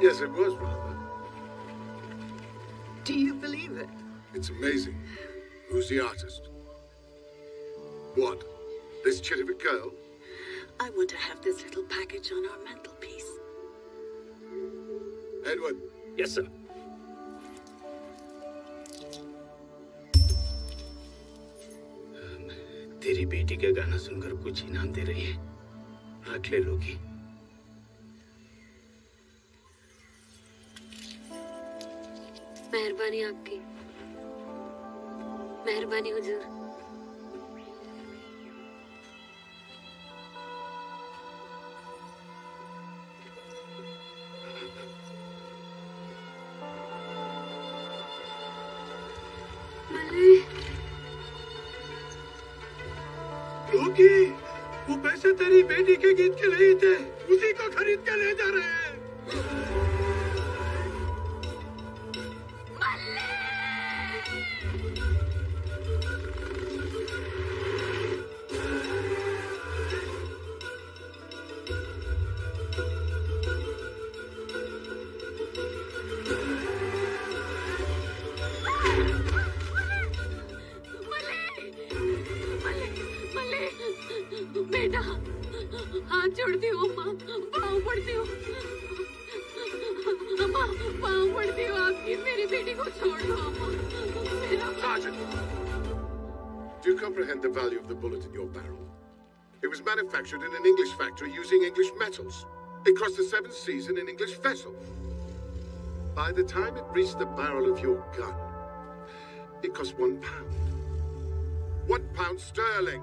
Yes, it was rather. Do you believe it? It's amazing. Who's the artist? What? This chit of a girl? I want to have this little package on our mantelpiece. Edward, yes sir तेरी बेटी का गाना सुनकर कुछ इनाम दे रही है रख ले लोगी manufactured in an English factory using English metals. It crossed the seven seas in an English vessel. By the time it reached the barrel of your gun, it cost one pound. One pound sterling.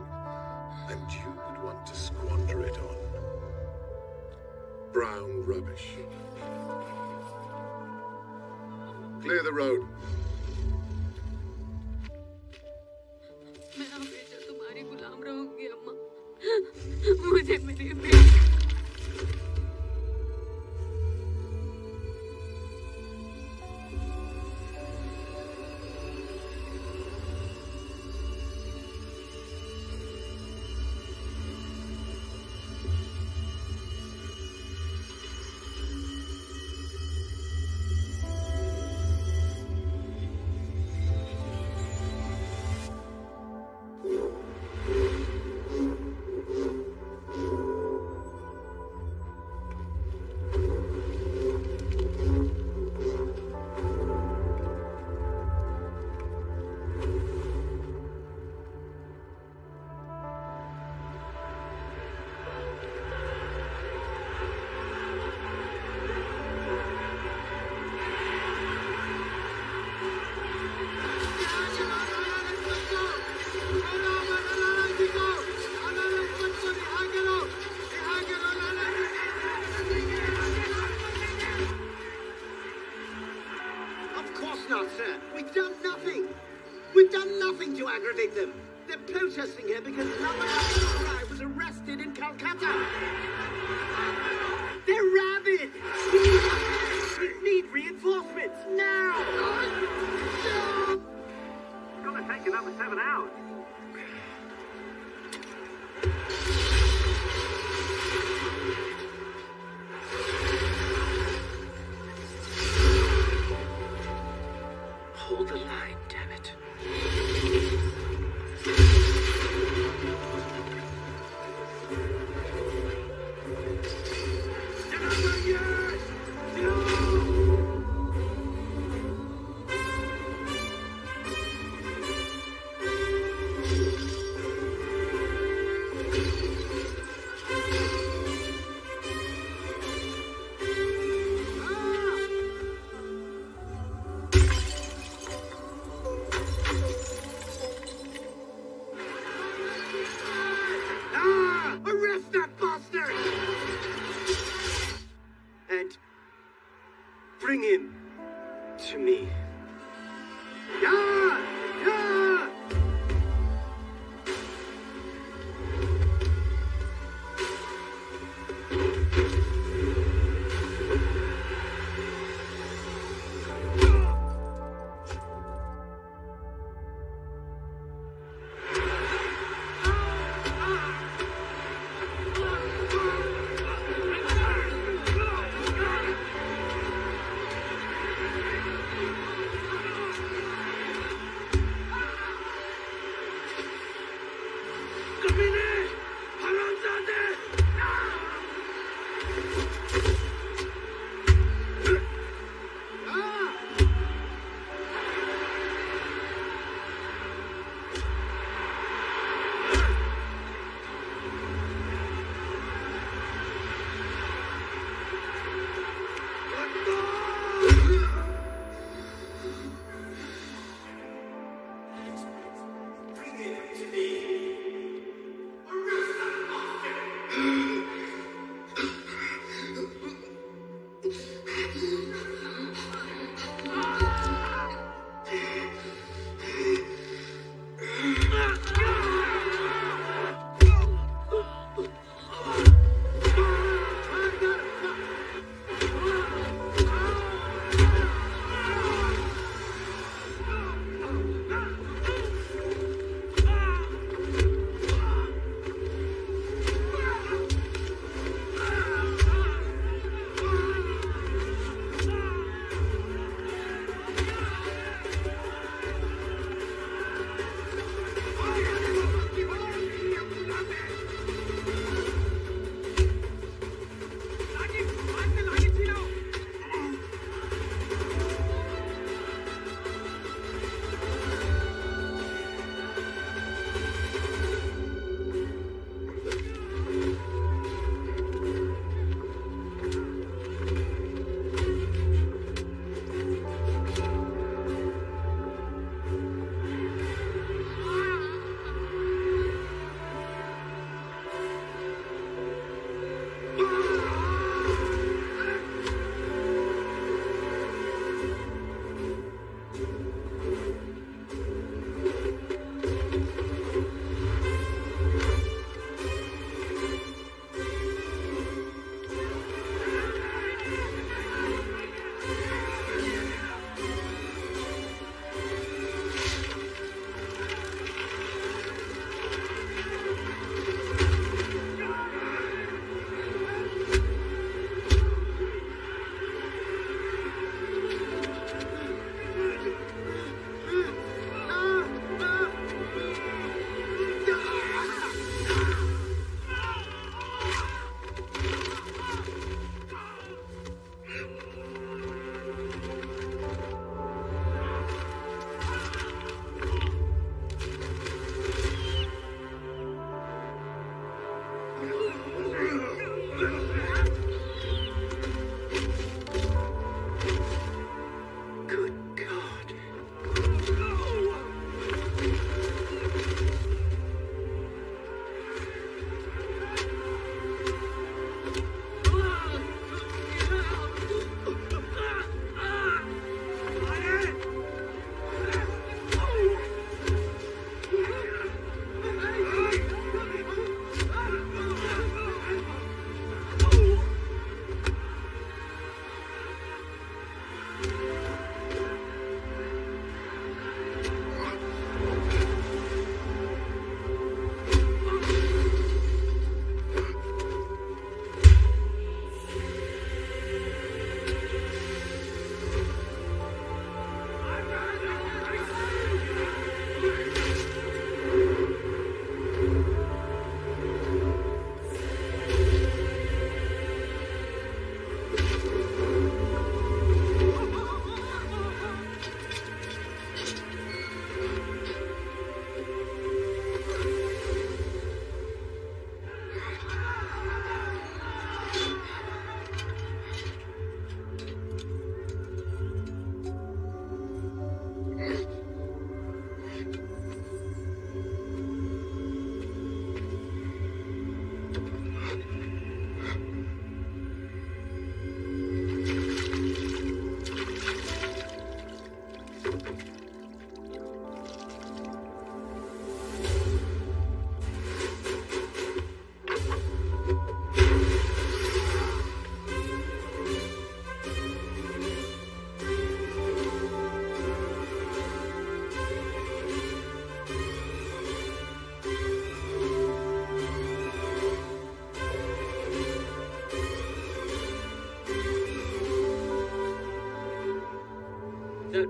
And you would want to squander it on brown rubbish. Clear the road. Calcutta.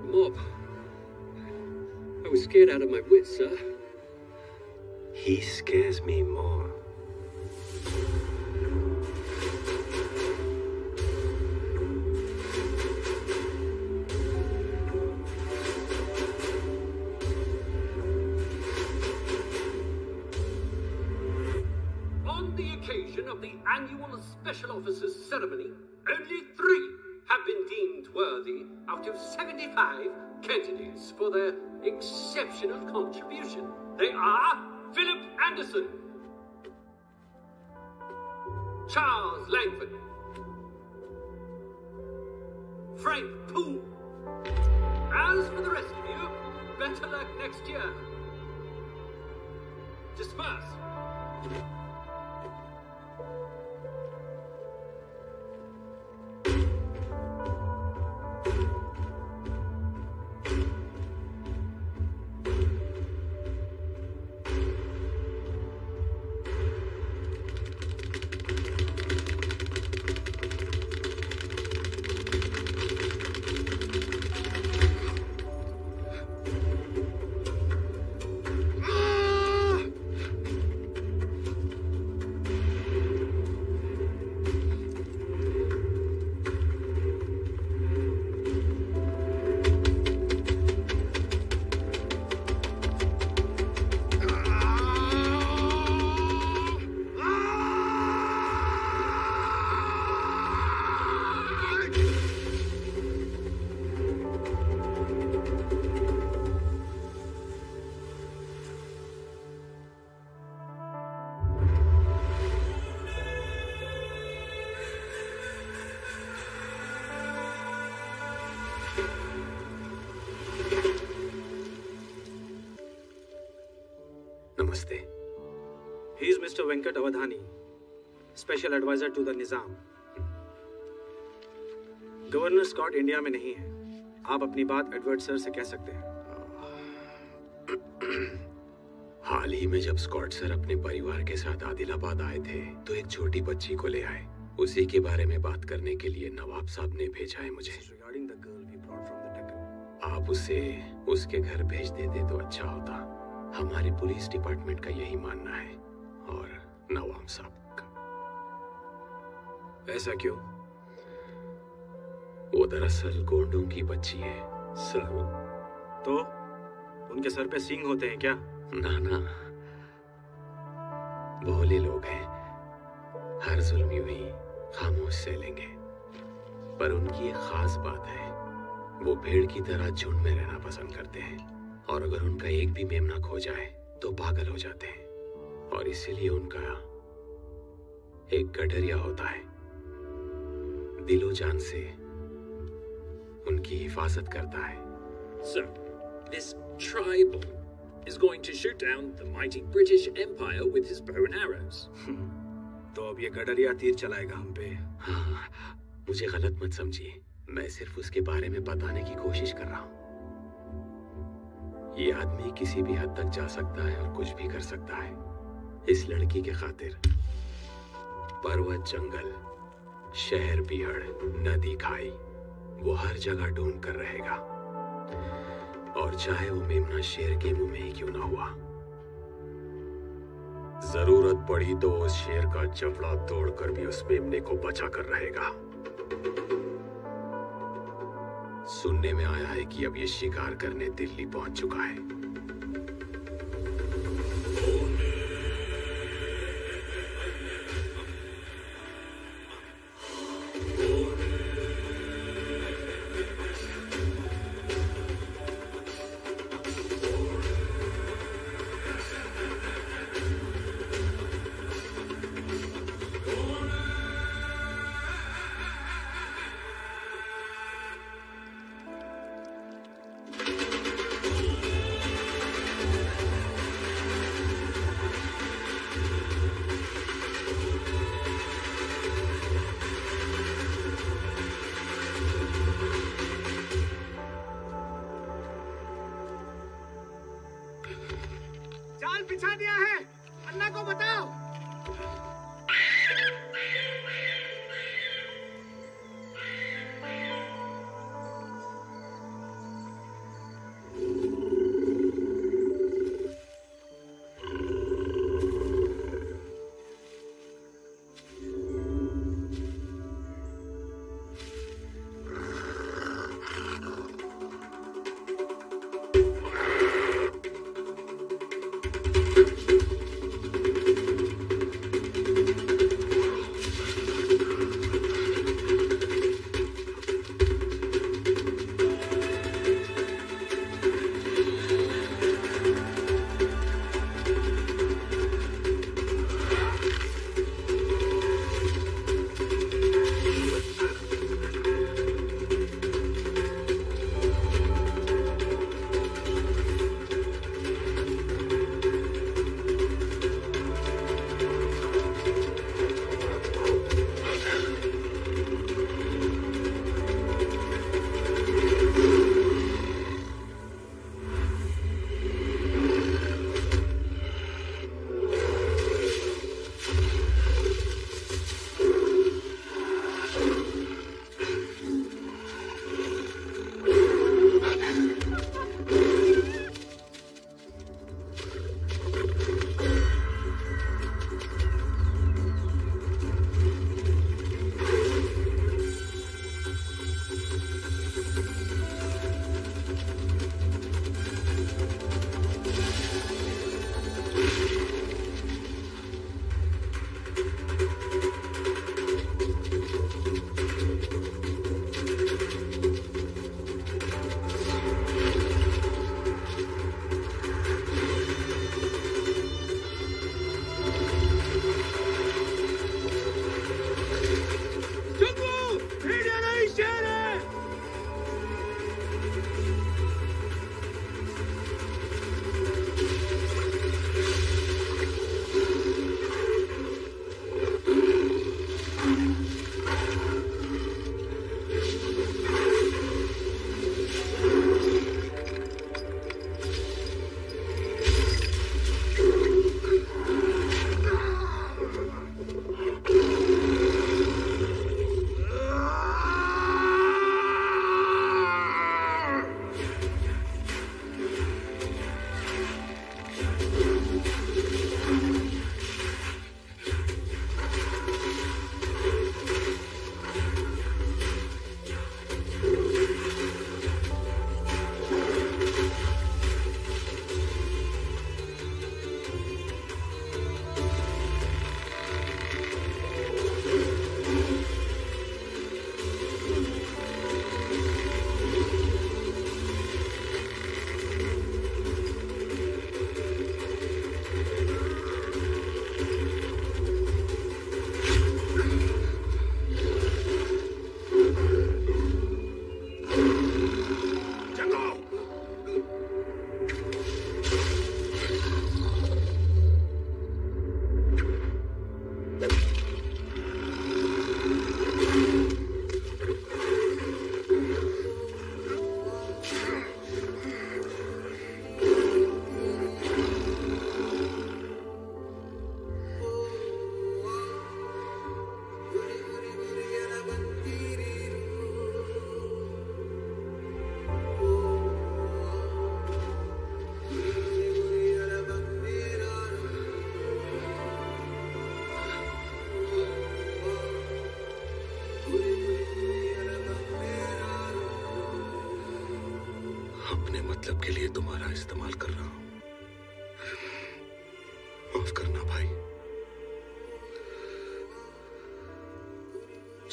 Mob. I was scared out of my wits, sir. He scares me more. Out of 75 candidates for their exceptional contribution. They are Philip Anderson, Charles Langford, Frank Poole. As for the rest of you, better luck next year. Disperse. नमस्ते। He is mister Venkat Avdhani special adviser to the Nizam governor Scott India में नहीं है। आप अपनी बात Edward sir से कह सकते हैं। हाल ही में जब स्कॉट सर अपने परिवार के साथ आदिलाबाद आए थे तो एक छोटी बच्ची को ले आए। उसी के बारे में बात करने के लिए नवाब साहब ने भेजा है मुझे। आप उसे उसके घर भेज देते तो अच्छा होता। हमारे पुलिस डिपार्टमेंट का यही मानना है और नवाब साहब का। ऐसा क्यों? वो दरअसल गोंडों की बच्ची है सर तो? उनके सर पे सींग होते हैं क्या? ना ना। भोले लोग हैं। हर जुल्म यूँ ही खामोश से लेंगे। पर उनकी एक खास बात है वो भेड़ की तरह झुंड में रहना पसंद करते हैं। और अगर उनका एक भी मेमना खो जाए तो पागल हो जाते हैं। और इसीलिए उनका एक गडरिया होता है। दिलो जान से उनकी हिफाजत करता है। So, this tribal is going to shoot down the mighty British Empire with his bow and arrows. तो अब ये गडरिया तीर चलाएगा हम पे। हाँ, मुझे गलत मत समझिए। मैं सिर्फ़ उसके बारे में बताने की कोशिश कर रहा हूँ। ये आदमी किसी भी हद तक जा सकता है और कुछ भी कर सकता है। इस लड़की के खातिर पर्वत जंगल, शहर बिहड़, नदी खाई, वो हर जगह ढूंढ कर रहेगा। और चाहे वो मेमना शेर के मुँह में ही क्यों ना हुआ। ज़रूरत पड़ी तो उस शेर का जबड़ा तोड़कर भी उस मेमने को बचा कर रहेगा। सुनने में आया है कि अब ये शिकार करने दिल्ली पहुँच चुका है। Britannia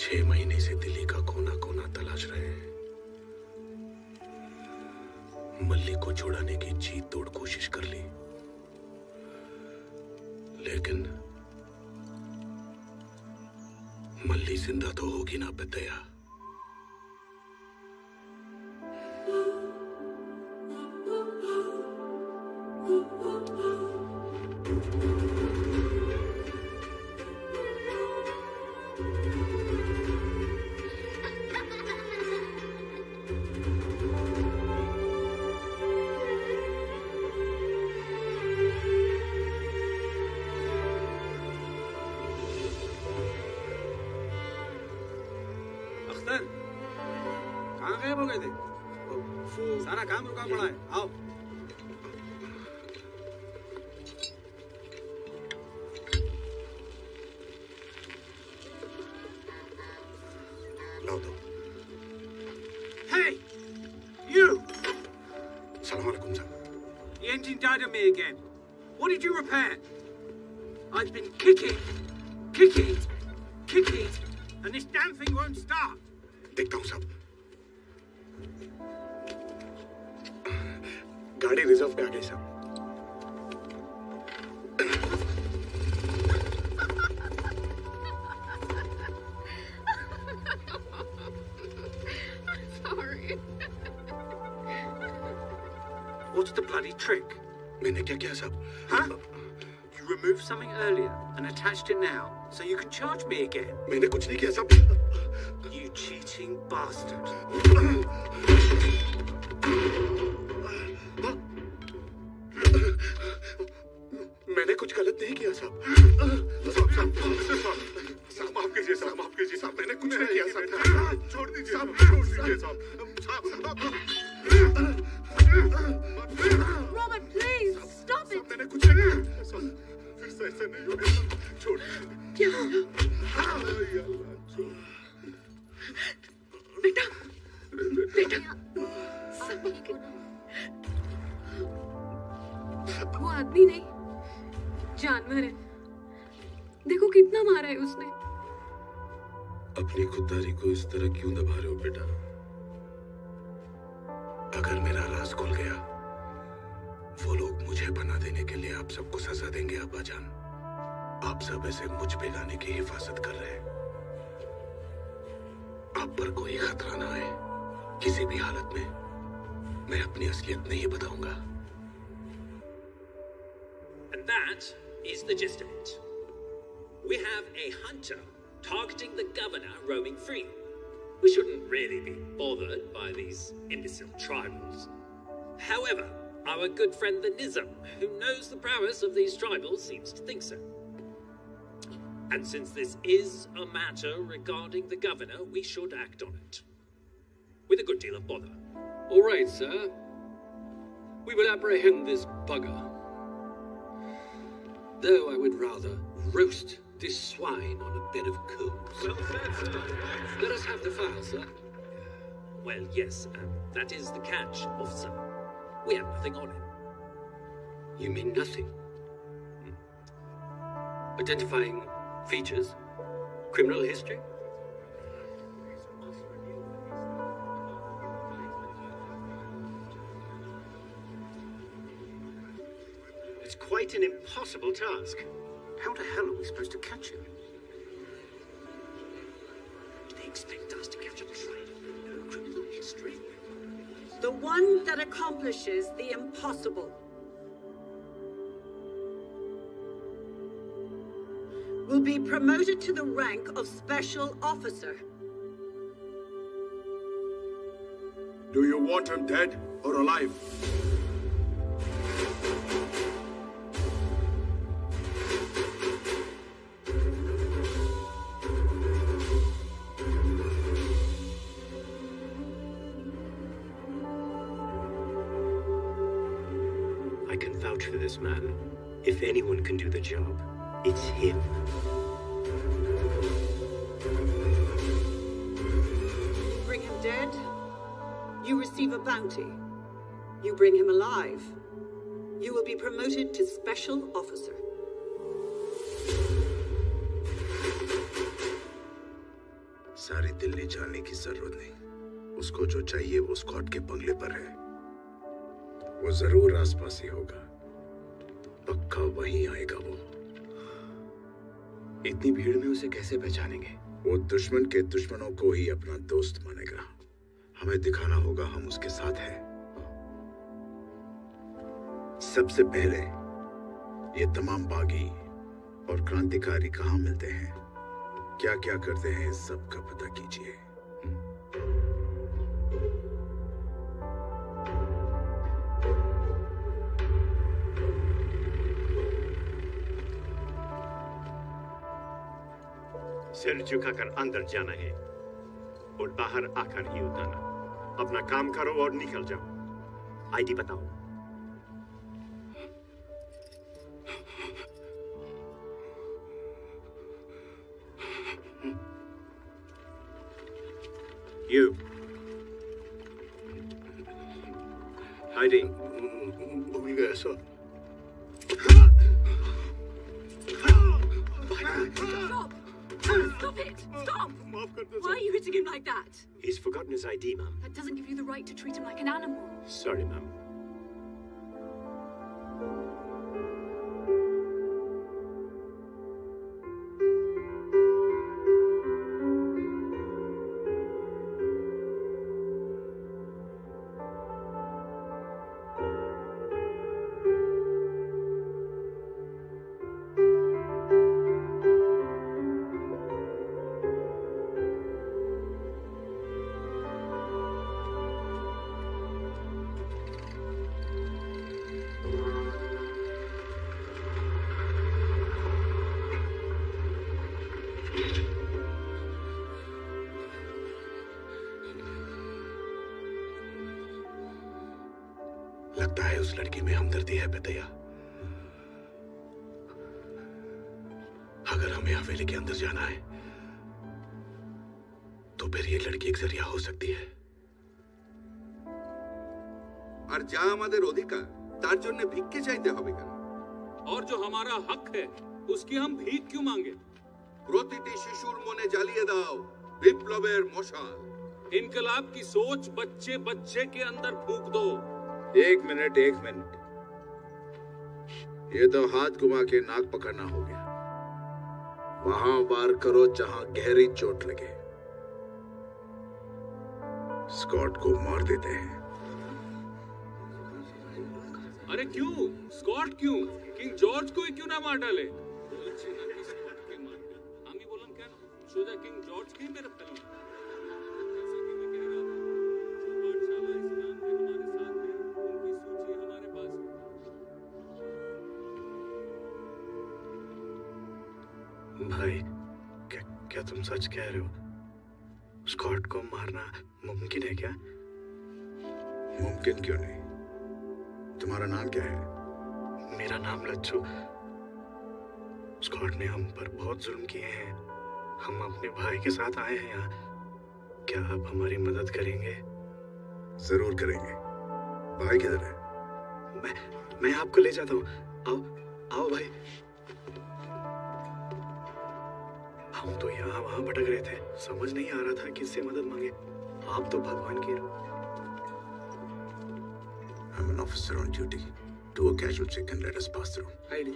छह महीने से दिल्ली का कोना कोना तलाश रहे हैं। मल्ली को छुड़ाने की जी तोड़ कोशिश कर ली। लेकिन मल्ली ज़िंदा तो होगी ना बितया सलाम अलैकुम साहब The engine died on me again. What did you repair? I've been kicking, kicking, kicking, and this damn thing won't start. देखता हूं साहब गाड़ी रिजर्व पे आ गई साहब मैंने क्या किया साहब Huh? You removed something earlier and attached it now, so you can charge me again. मैंने कुछ नहीं किया साहब You cheating bastard. मैंने कुछ गलत नहीं किया साहब साहब साहब साहब साहब माफ़ कीजिए साहब माफ़ कीजिए साहब मैंने कुछ नहीं किया साहब छोड़ दीजिए साहब छोड़ दीजिए साहब से नहीं होगा। साहब छोड़ दीजिए क्या बेटा बेटा वो आदमी नहीं जानवर है। देखो कितना मारा है उसने। अपनी खुददारी को इस तरह क्यों दबा रहे हो बेटा? अगर मेरा राज खुल गया वो लोग मुझे बना देने के लिए आप सबको सजा देंगे अब्बा जान आप सब ऐसे मुझ लाने की हिफाजत कर रहे हैं आप पर कोई खतरा ना आए किसी भी हालत में मैं अपनी असलियत नहीं बताऊँगा And that is the gist of it. We have a hunter targeting the governor roaming free. We shouldn't really be bothered by these imbecile tribals. However, our good friend the Nizam, who knows the prowess of these tribals, seems to think so. And since this is a matter regarding the governor, we should act on it. With a good deal of bother. All right, sir. We will apprehend this bugger. Though I would rather roast this swine on a bed of coals. Well said, sir. Let us have the file, sir. Well, yes, um, that is the catch, officer. We have nothing on him. You mean nothing? Identifying features? Criminal history? It's quite an impossible task. How the hell are we supposed to catch him? They expect us to catch a traitor with no criminal history. The one that accomplishes the impossible. Will be promoted to the rank of special officer. Do you want him dead or alive? Bounty. You bring him alive. You will be promoted to Special Officer. सारी दिल्ली जाने की ज़रूरत नहीं उसको जो चाहिए वो Scott के बंगले पर है वो ज़रूर आसपास ही होगा पक्का वहीं आएगा वो इतनी भीड़ में उसे कैसे पहचानेंगे वो दुश्मन के दुश्मनों को ही अपना दोस्त मानेगा हमें दिखाना होगा हम उसके साथ हैं। सबसे पहले ये तमाम बागी और क्रांतिकारी कहाँ मिलते हैं? क्या क्या करते हैं इस सब का पता कीजिए। सिर झुकाकर अंदर जाना है। और बाहर आकर ही उतारना। अपना काम करो और निकल जाओ। आईडी बताओ. भूल गया sir Stop! Stop it! Oh, Stop! Oh Why are you hitting him like that? He's forgotten his ID, ma'am. That doesn't give you the right to treat him like an animal. Sorry, ma'am. लड़की में हमदर्दी है बेतैया अगर हमें हवेली के अंदर जाना है तो फिर ये लड़की एक जरिया हो सकती है আর যা আমাদের অধিকার তার জন্য ভিক্ষে চাইতে হবে কেন और जो हमारा हक है उसकी हम भीख क्यों मांगे প্রতিটি শিশুর মনে জ্বালিয়ে দাও বিপ্লবের মশাল इनकलाब की सोच बच्चे बच्चे के अंदर फूक दो एक मिनट एक मिनट। ये तो हाथ घुमा के नाक पकड़ना हो गया। वहाँ वार करो जहाँ गहरी चोट लगे। स्कॉट को मार देते हैं। अरे क्यों? स्कॉट क्यों? किंग जॉर्ज को ही क्यों ना मार डाले? सोचा किंग जॉर्ज के मेरा तुम सच कह रहे हो? स्कॉट को मारना मुमकिन है क्या? मुमकिन क्यों नहीं? तुम्हारा नाम क्या है? मेरा नाम लच्छू स्कॉट ने हम पर बहुत जुल्म किए हैं। हम अपने भाई के साथ आए हैं यहाँ। क्या आप हमारी मदद करेंगे? ज़रूर करेंगे। भाई किधर है? मैं मैं आपको ले जाता हूँ। आओ आओ भाई। हम तो यहाँ वहाँ भटक रहे थे समझ नहीं आ रहा था किससे मदद मांगे आप तो भगवान की I'm an officer on duty. Do a casual check and let us pass through. ID.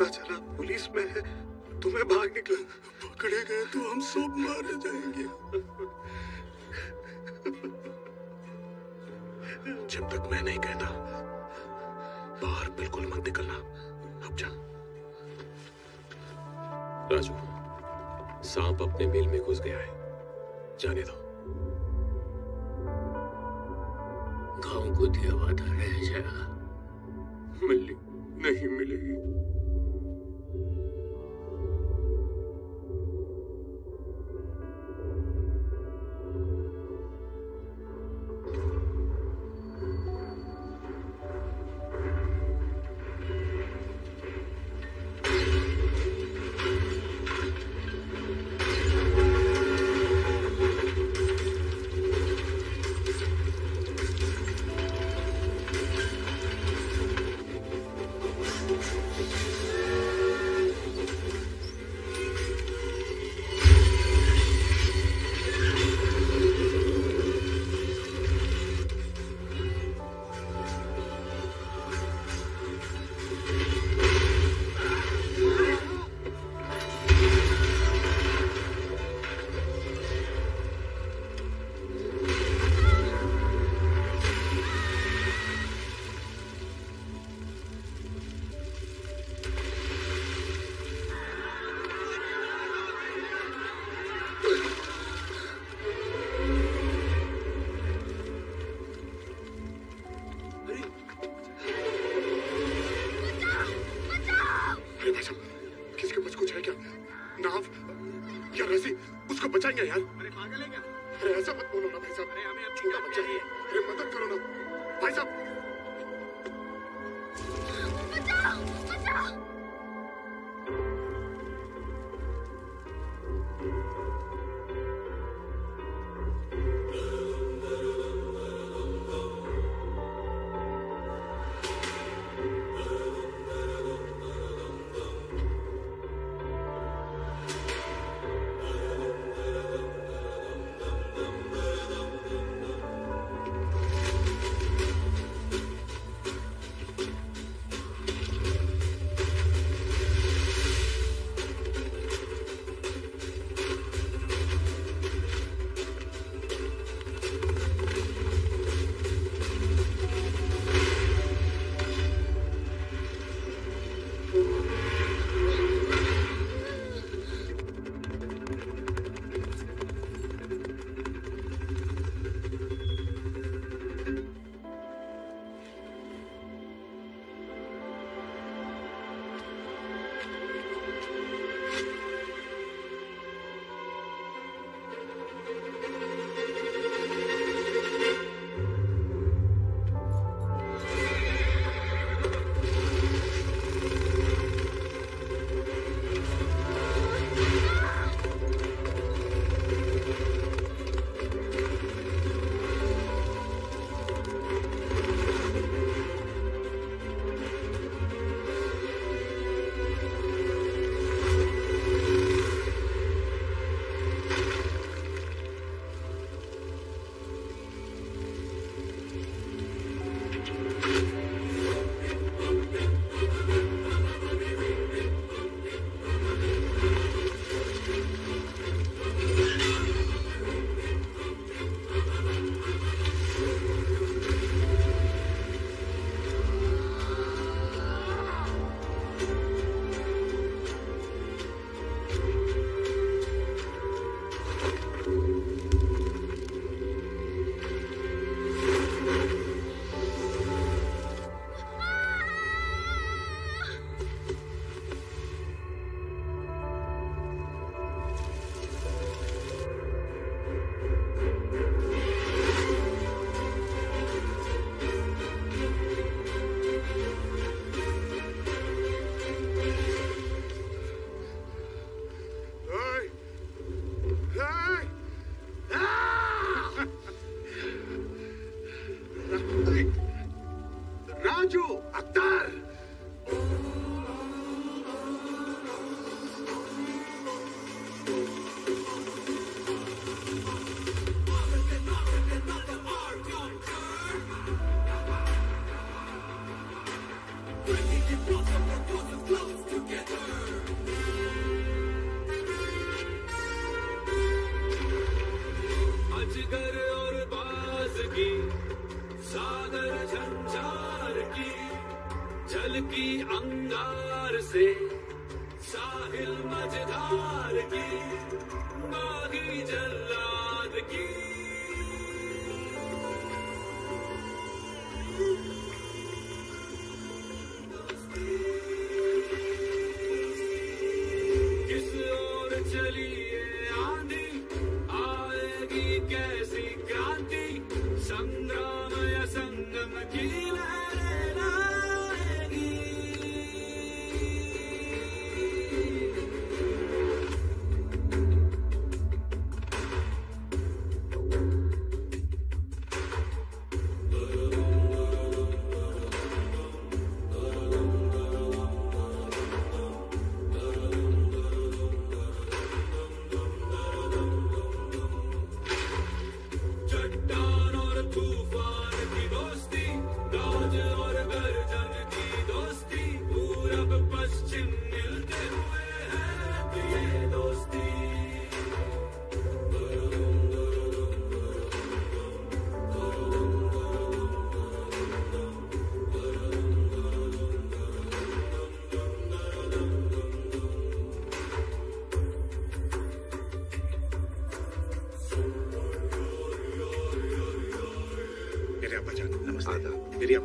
पता चला पुलिस में है, तुम्हें भाग निकला। पकड़े गए तो हम सब मारे जाएँगे। जब तक मैं नहीं कहता, बाहर बिल्कुल मत निकलना। अब जा। राजू, सांप अपने मेल में घुस गया है। जाने दो। गाँव को दिया वादा रह जाएगा। मिली नहीं मिलेगी।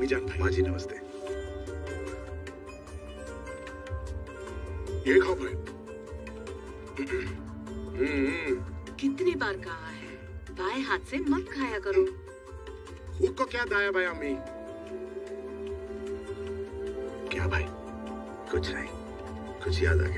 अभिजान भाई जी नमस्ते। ये खाओ भाई। कितनी बार कहा है? बाएँ हाथ से मत खाया करो। खुद को क्या दाया भाई अम्मी? क्या भाई? कुछ नहीं। कुछ याद आ गया।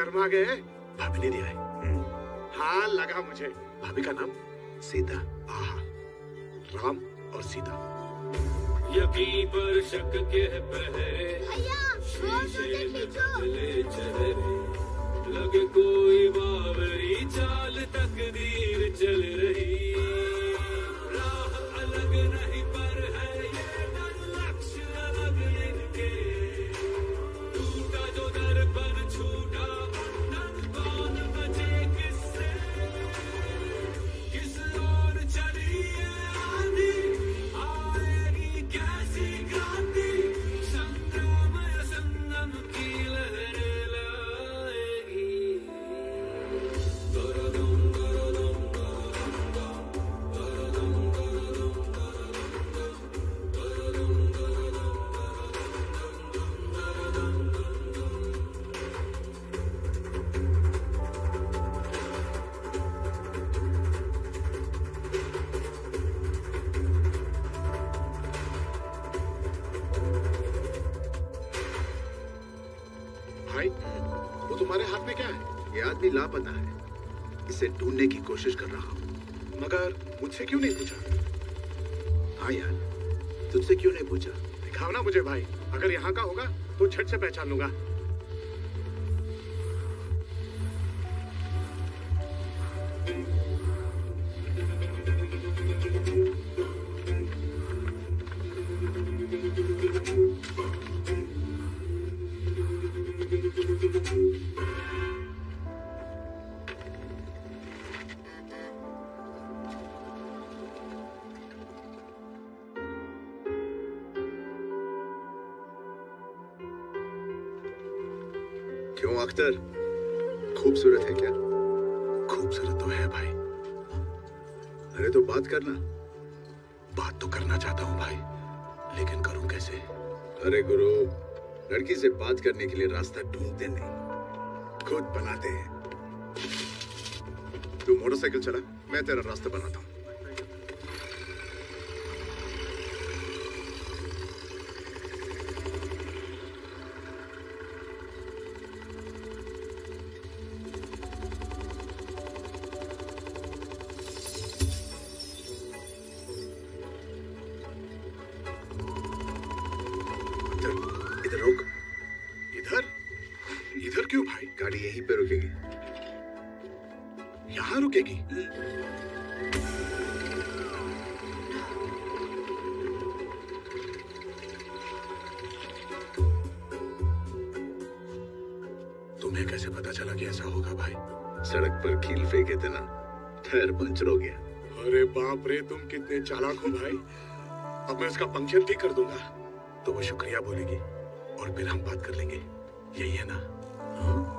शर्मा गए भाभी ने दिया है। हाँ लगा मुझे। भाभी का नाम सीता। आहा। राम और सीता। यकी पर शक के पहले। का होगा? तो झट से पहचान लूँगा। बनाते हैं। तू मोटरसाइकिल चला मैं तेरा रास्ता बनाता हूँ। यहीं रुकेगी? यहाँ रुकेगी तुम्हें कैसे पता चला कि ऐसा होगा भाई? सड़क पर खील फेंके थे ना टायर पंचर हो गया। अरे बाप रे तुम कितने चालाक हो भाई। अब मैं उसका पंक्चर ठीक कर दूँगा। तो वो शुक्रिया बोलेगी और फिर हम बात कर लेंगे। यही है ना? हाँ।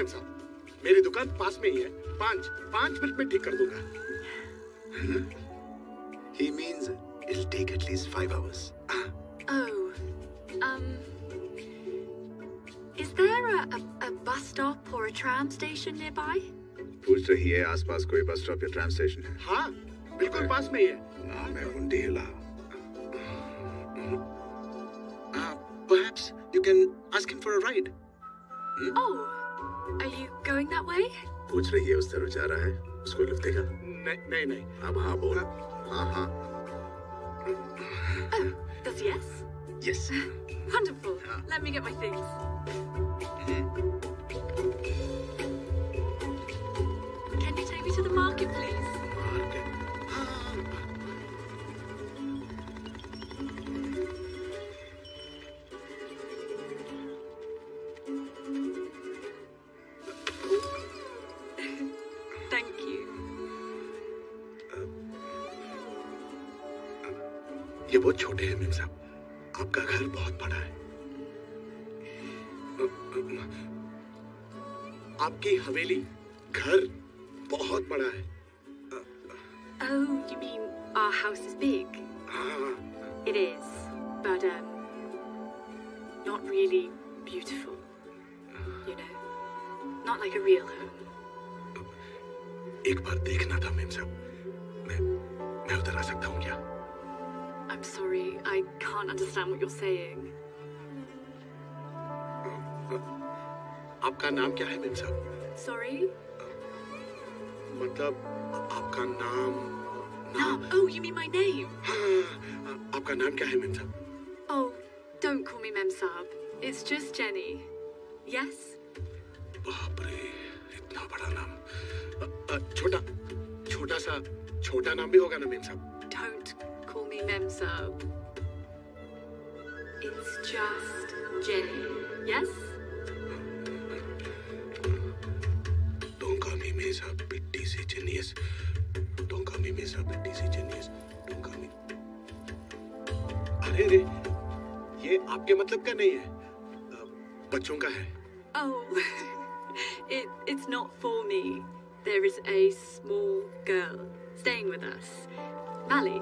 मैम साहब मेरी दुकान पास में ही है पाँच पाँच मिनट में ठीक कर दूँगा He means it'll take at least five hours. Oh, um, is there a, a, a bus stop or a tram station nearby? पूछ रही है आसपास कोई बस स्टॉप या ट्राम स्टेशन है हाँ बिल्कुल पास में ही है नाम है हुंडी हिला perhaps you can ask him for a ride Hmm? Oh, are you going that way? पूछ रही है उस तरफ जा रहा है उसको लिफ्ट देगा नहीं नहीं नहीं अब हाँ बोल हाँ हाँ Oh, that's a yes? Yes. Wonderful. Let me get my things. Can you take me to the market, please? बहुत छोटे हैं मेम साहब आपका घर बहुत बड़ा है आपकी हवेली घर बहुत बड़ा है Oh, you mean our house is big? It is, but um, not really beautiful. You know, not like a real home. एक बार देखना था मेम साहब मैं मैं उधर आ सकता हूँ क्या I'm sorry, I can't understand what you're saying. आपका नाम क्या है मेम साहब Sorry? मतलब आपका नाम No. Oh, you mean my name? हाँ, आपका नाम क्या है मेम साहब Oh, don't call me Mem Saab. It's just Jenny. Yes? बाप रे इतना बड़ा नाम अ, अ, छोटा छोटा सा छोटा नाम भी होगा ना मेम साहब Don't call me Mem Saab. It's just Jenny. Yes? Don't call me Mesa, bitty C genius. Don't call me Mesa, bitty C genius. Don't call me. अरे रे ये आपके मतलब का नहीं है अ, बच्चों का है Oh, it, it's not for me. There is a small girl staying with us. Mally.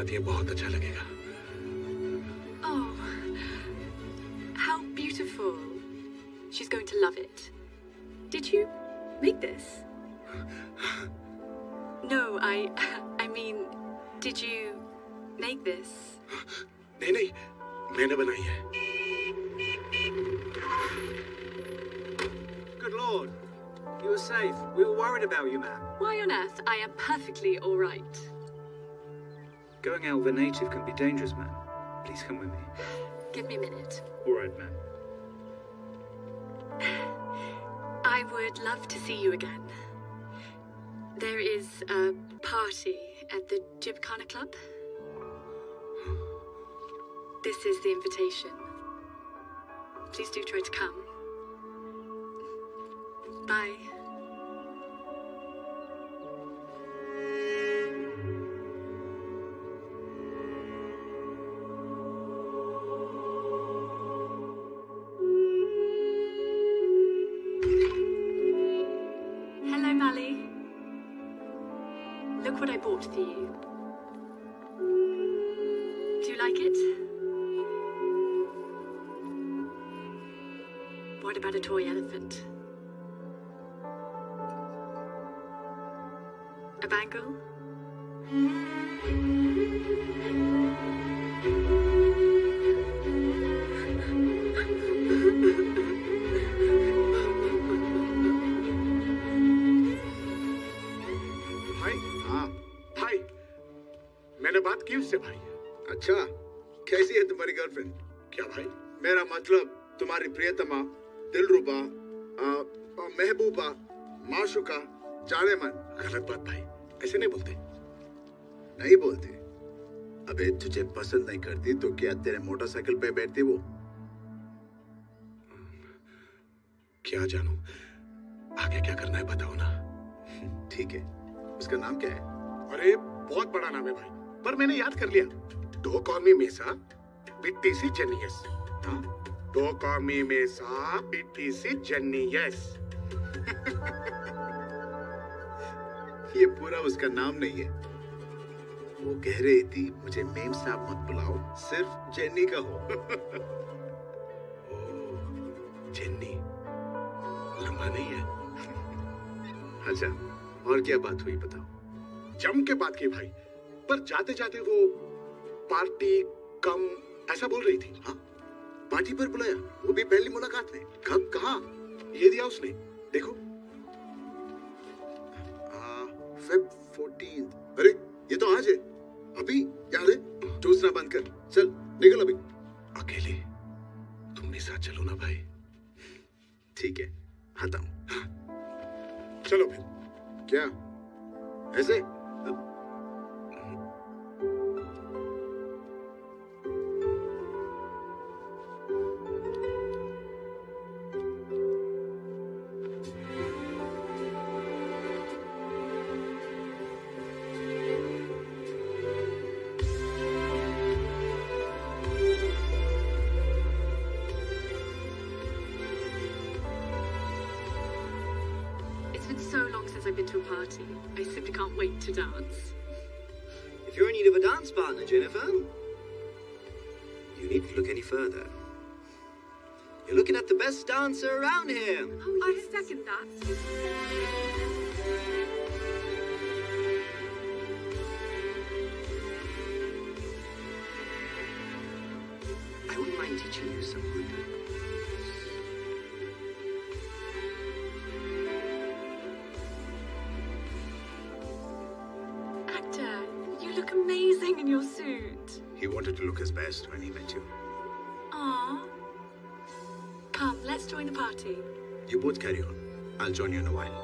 साथ ये बहुत अच्छा लगेगा Oh, how beautiful. She's going to love it. Did you make this? No, I I mean, did you make this? नहीं नहीं मैंने बनाई है Good lord. You were safe. We were worried about you, man. Why on earth? I am perfectly all right. Going out with a native can be dangerous, man. Please come with me. Give me a minute. All right, man. I would love to see you again. There is a party at the Gymkhana Club. This is the invitation. Please do try to come. Bye. भाई। हाँ। भाई मैंने बात की उससे भाई? अच्छा कैसी है तुम्हारी गर्लफ्रेंड क्या भाई? मेरा मतलब तुम्हारी प्रियतमा दिलरुबा महबूबा माशुका जाने मन गलत बात भाई ऐसे नहीं बोलते। नहीं बोलते? अबे तुझे पसंद नहीं करती तो क्या तेरे मोटरसाइकिल पे बैठती वो? क्या जानू? आगे क्या करना है बताओ ना। ठीक है। उसका नाम क्या है? अरे बहुत बड़ा नाम है भाई। पर मैंने याद कर लिया। डो कॉमी मेसा बिट्टी सी जेनियस हाँ। डो कॉमी मेसा बिट्टी सी जेनियस ये पूरा उसका नाम नहीं है। वो कह रही थी मुझे मेम साहब मत बुलाओ सिर्फ़ जेनी का हो। जेन्नी लंबा नहीं है। अच्छा। और क्या बात हुई बताओ? जम के बात की भाई। पर जाते जाते वो पार्टी, कम, ऐसा बोल रही थी। हाँ पार्टी पर बुलाया। वो भी पहली मुलाकात में। कब, कहा? ये दिया उसने। देखो। फेब फोर्टीन अरे, ये तो आज है। अभी, याद है? चूसना बंद कर। चल, निकल अभी। अकेले? तुम मेरे साथ चलो ना भाई। ठीक है, आता हूँ। चलो फिर। क्या ऐसे It's party. You both carry on. I'll join you in a while.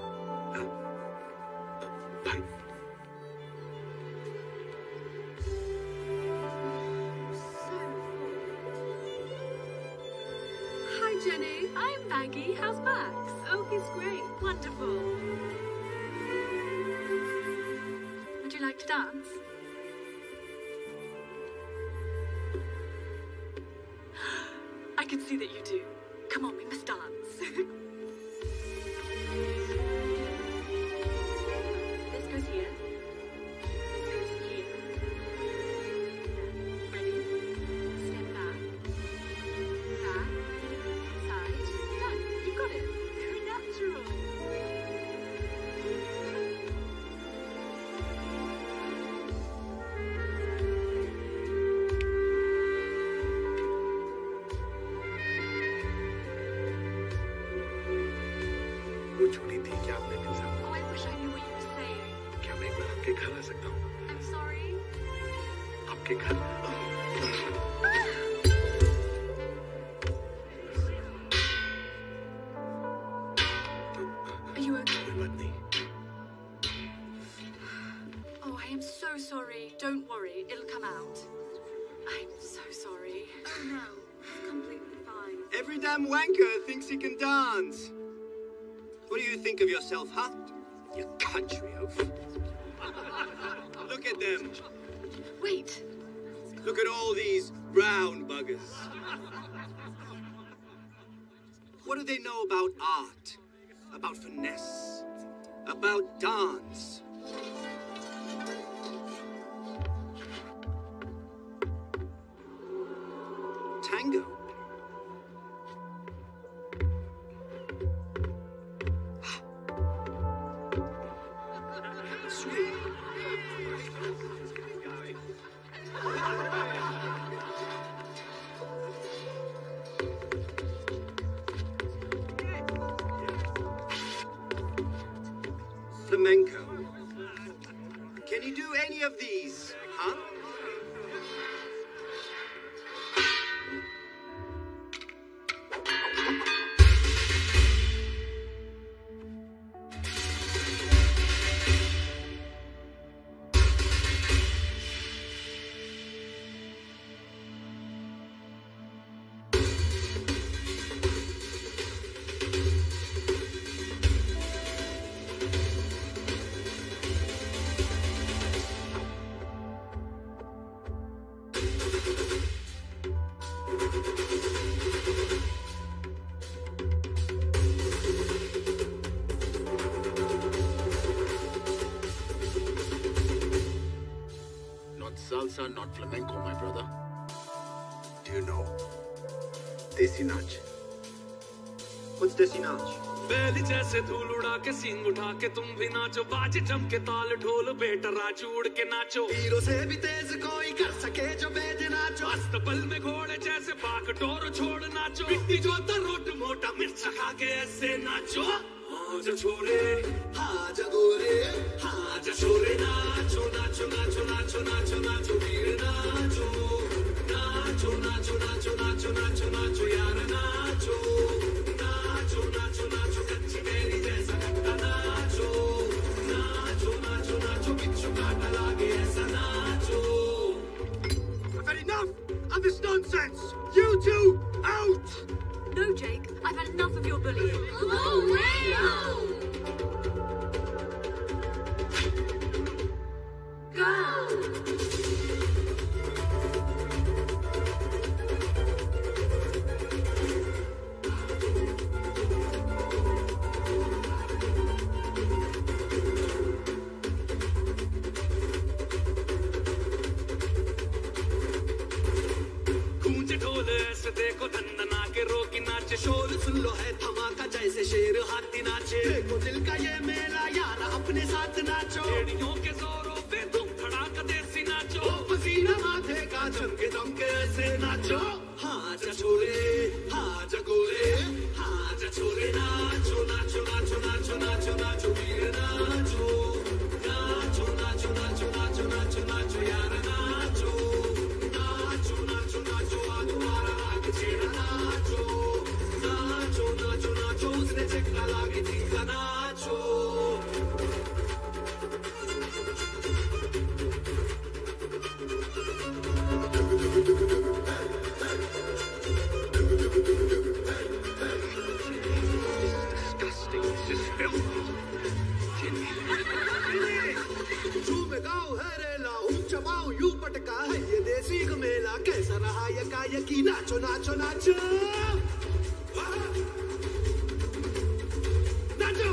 आपके घर Are you okay? कोई बात नहीं Oh, I am so sorry. Don't worry, it'll come out. I'm so sorry. Oh no, it's completely fine. Every damn wanker thinks he can dance. What do you think of yourself, huh? You country oaf. Look at them. Wait. Look at all these brown buggers. What do they know about art? About finesse? About dance? Tango? Salsa, not flamenco, my brother. Do you know Desi Nach? What's Desi Nach? बैल जैसे धूल उड़ा के सिंग उठा के तुम भी नाचो बाज जम के ताल ढोल बेटा राजू उड़ के नाचो हीरो से भी तेज कोई कर सके जो बेज नाचो अस्तबल में घोड़े जैसे बाग टोर छोड़ नाचो मिट्टी जो रोट मोटा मिर्च खा के ऐसे नाचो हाँ जा छोरे हाँ जा गोरे हाँ जा छोरे नाचो नाचो नाचो नाचो नाचो नाचो वीर नाचो नाचो नाचो नाचो नाचो नाचो नाचो यार नाचो नाचो नाचो नाचो कच्ची कैरी जैसा खट्टा नाचो नाचो नाचो नाचो बिच्छू काटा लागे ऐसा नाचो I've had enough of this nonsense! You two, out! No, Jake, I've had enough of your bullying. शोर हाथी नाचे। देखो दिल का ये मेला यार अपने साथ नाचो। के जोरों माथे का ऐसे नाचो हाँ जा छोरे हाँ जा गोरे हाँ जा छोरे नाचो नाचो नाचो नाचो नाचो नाचो वीर नाचो नाचो नाचो नाचो नाचो नाचो नाचो यार नाचो नाचो नाचो नाचो आ तुम्हारा राग छेड़ा नाचो नाचो नाचो नाचो उसने चक्का लागे थी का नाचो का मेला कैसा रहा यका यकी नाचो नाचो नाचो नाचो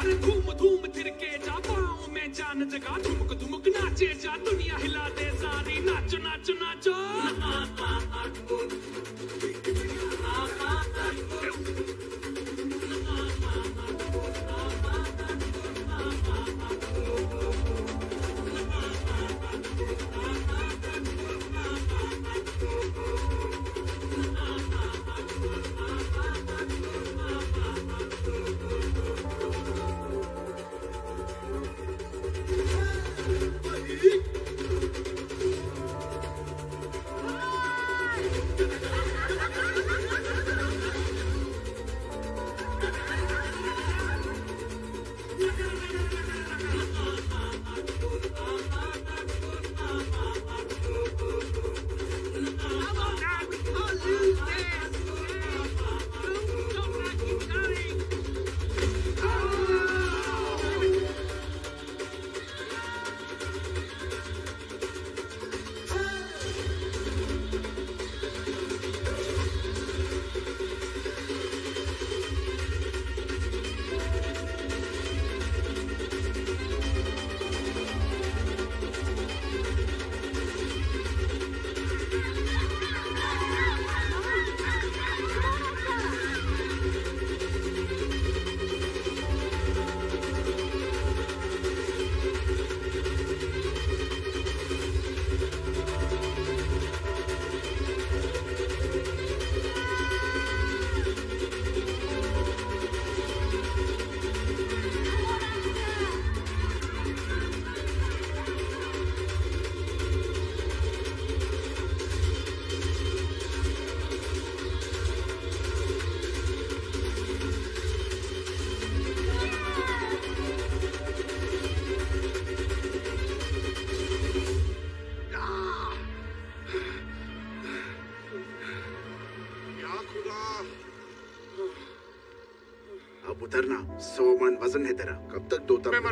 अरे धूम धूम थिरके जा पाओ में जान जगा धुमक धुमक नाचे जा दुनिया हिला दे सारी नाचो नाचो नाचो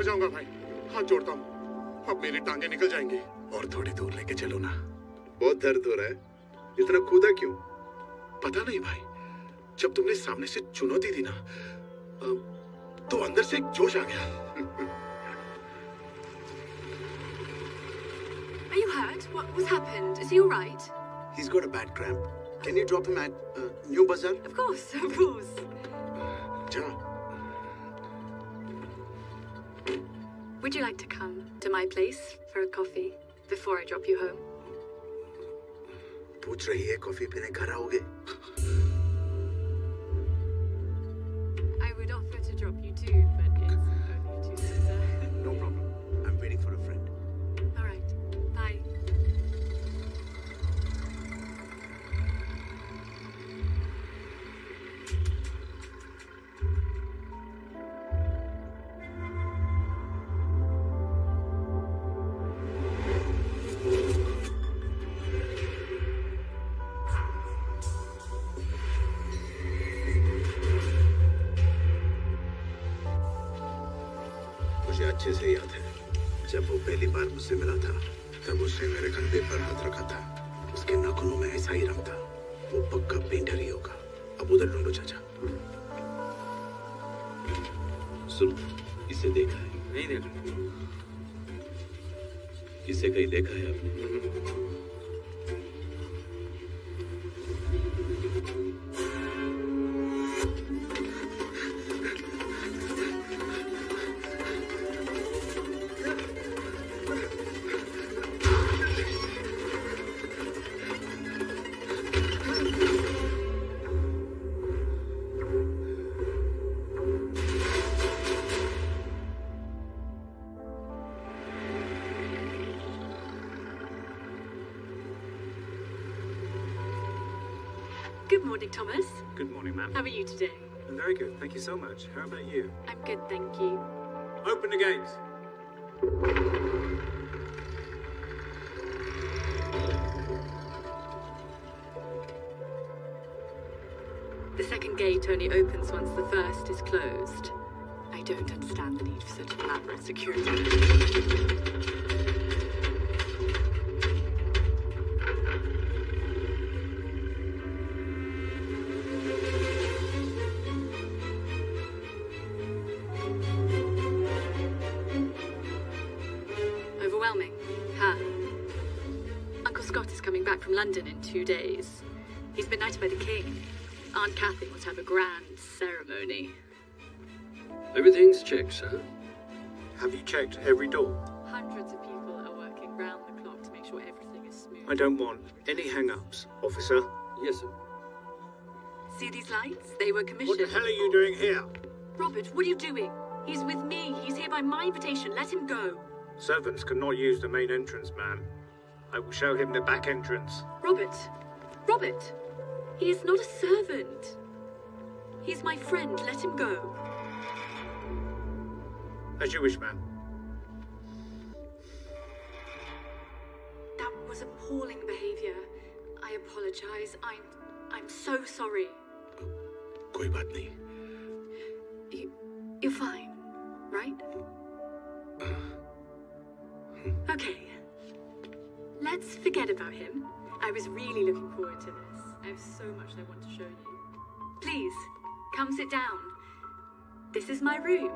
मर जाऊँगा भाई हाथ जोड़ता हूँ अब मेरी टांगे निकल जाएँगी और थोड़ी दूर लेके चलो ना बहुत दर्द हो रहा है इतना कूदा क्यों पता नहीं भाई जब तुमने सामने से चुनौती दी ना तो अंदर से एक जोश आ गया Are you hurt? What, what's happened? Is he all right? He's got a bad cramp. Can you drop him at uh, New Bazaar? Of course, of course. Ja. Would you like to come to my place for a coffee before I drop you home? पूछ रही है coffee पीने घर आओगे I would offer to drop you too, but Thomas. Good morning, ma'am. How are you today? I'm very good. Thank you so much. How about you? I'm good, thank you. Open the gates. The second gate only opens once the first is closed. I don't understand the need for such elaborate security. From London in two days. He's been knighted by the king. Aunt Kathy wants to have a grand ceremony. Everything's checked, sir. Have you checked every door? Hundreds of people are working round the clock to make sure everything is smooth. I don't want any hang-ups, officer. Yes, sir. See these lights? They were commissioned. What the hell are you doing here? Robert, what are you doing? He's with me. He's here by my invitation. Let him go. Servants cannot use the main entrance, ma'am. I will show him the back entrance. Robert! Robert! He is not a servant. He's my friend. Let him go. As you wish, ma'am. That was appalling behavior. I apologize. I'm. I'm so sorry. कोई बात नहीं You, you're fine, right? Okay. Let's forget about him. I was really looking forward to this. I have so much I want to show you. Please, come sit down. This is my room.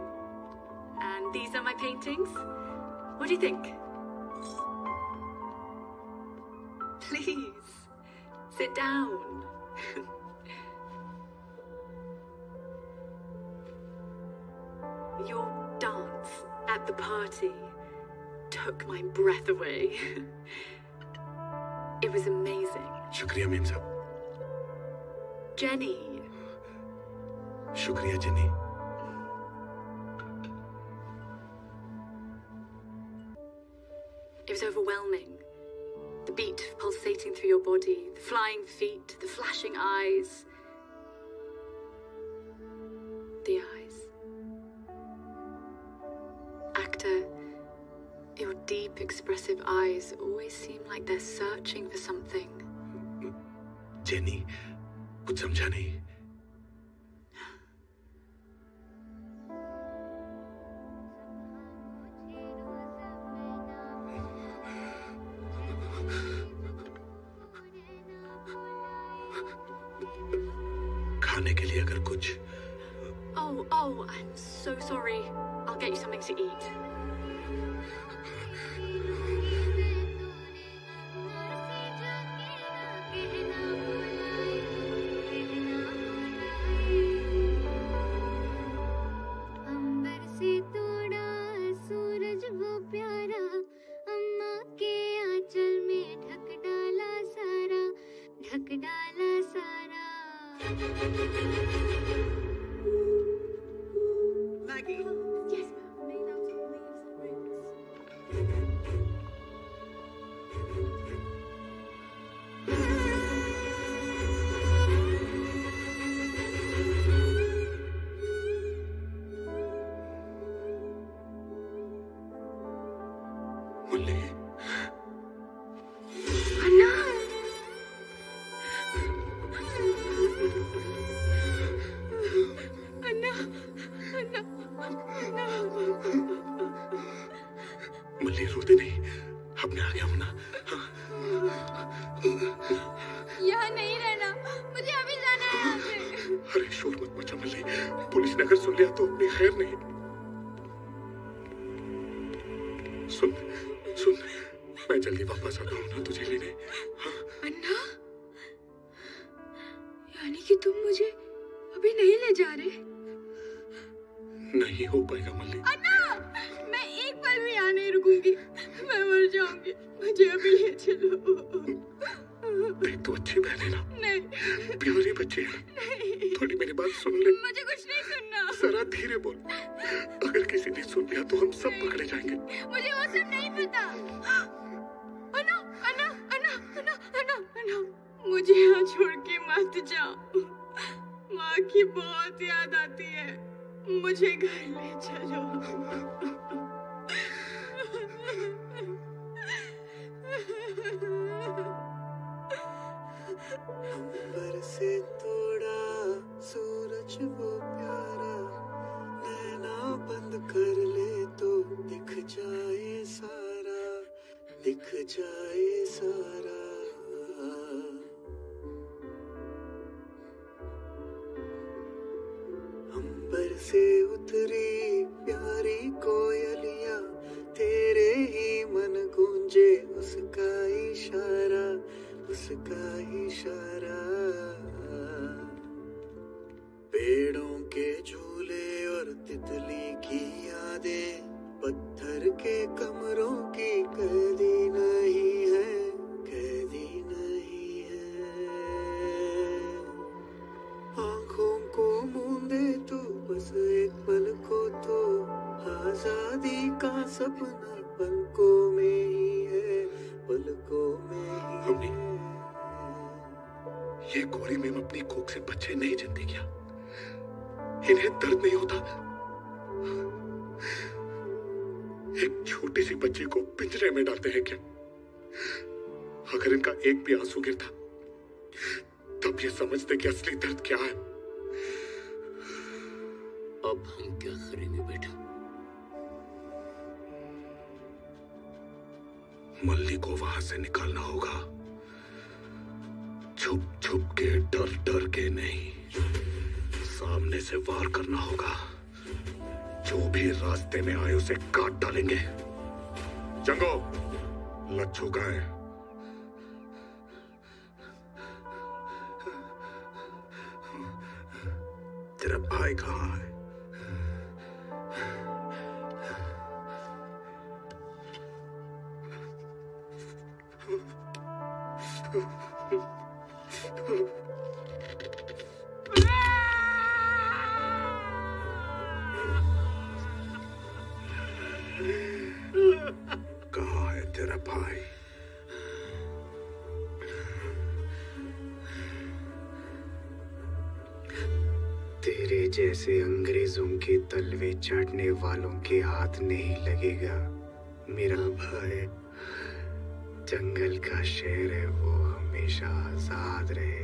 And these are my paintings. What do you think? Please, sit down. Your dance at the party took my breath away. it was amazing. शुक्रिया ma'am साहब Jenny, शुक्रिया जनी it was overwhelming. The beat pulsating through your body, the flying feet, the flashing eyes. The eyes. deep, expressive eyes always seem like they're searching for something. Jenny, Kutamjani, Dini. के तलवे चाटने वालों के हाथ नहीं लगेगा। मेरा भाई जंगल का शेर है, वो हमेशा आज़ाद रहे।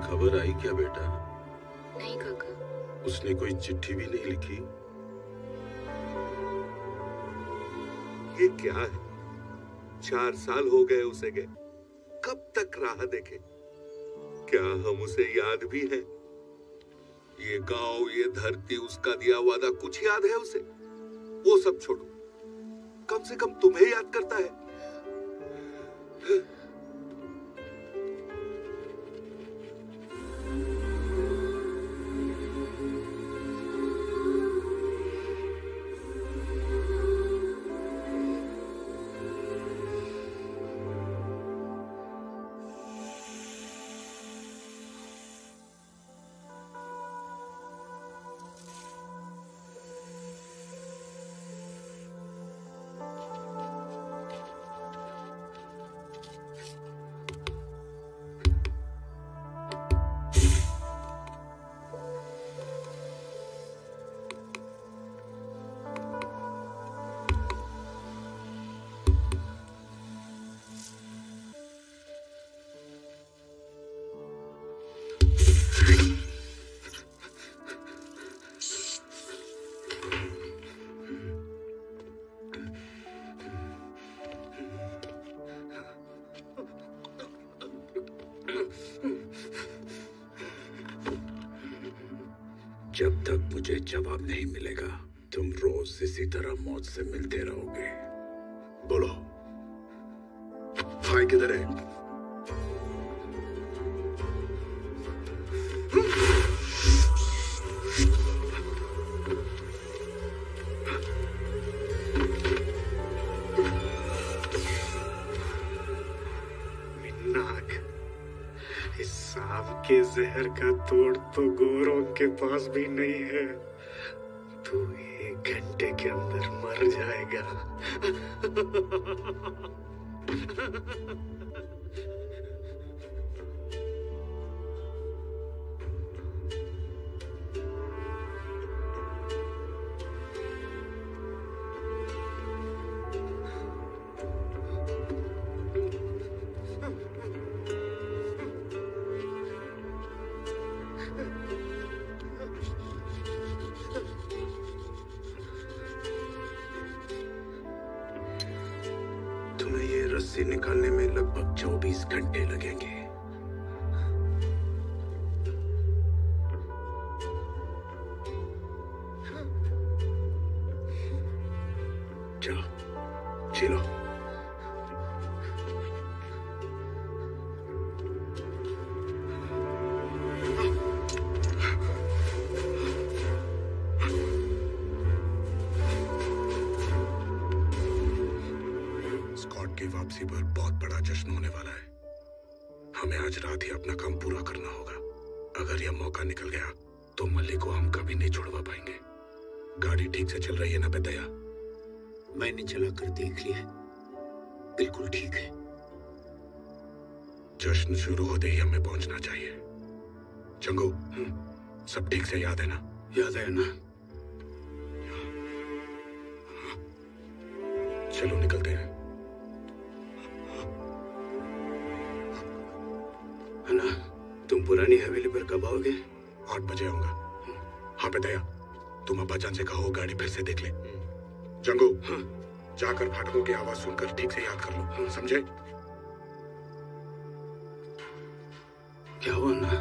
खबर आई क्या बेटा? नहीं काका। उसने कोई चिट्ठी भी नहीं लिखी? ये क्या है? चार साल हो गए उसे गए कब तक राह देखे? क्या हम उसे याद भी हैं? ये गाँव ये धरती उसका दिया वादा कुछ याद है उसे? वो सब छोड़ो। कम से कम तुम्हें याद करता है। जवाब नहीं मिलेगा, तुम रोज इसी तरह मौत से मिलते रहोगे। बोलो। भाई, किधर है? सांप के जहर का तोड़ तो गोरों के पास भी नहीं है। अगर यह मौका निकल गया तो मल्ली को हम कभी नहीं छुड़वा पाएँगे। गाड़ी ठीक से चल रही है ना बेदया मैंने चला कर देख लिया बिल्कुल ठीक है। जश्न शुरू होते ही हमें पहुँचना चाहिए। चंगू सब ठीक से याद है ना? याद है ना? चलो निकलते हैं। है तुम पुरानी हवेली पर कब आओगे? आठ बजे आऊँगा। हाँ बेदया तुम अब्बा जान से कहो गाड़ी फिर से देख ले। जंगू जाकर फाटकों की आवाज़ सुनकर ठीक से याद कर लो हाँ। समझे? क्या हुआ ना?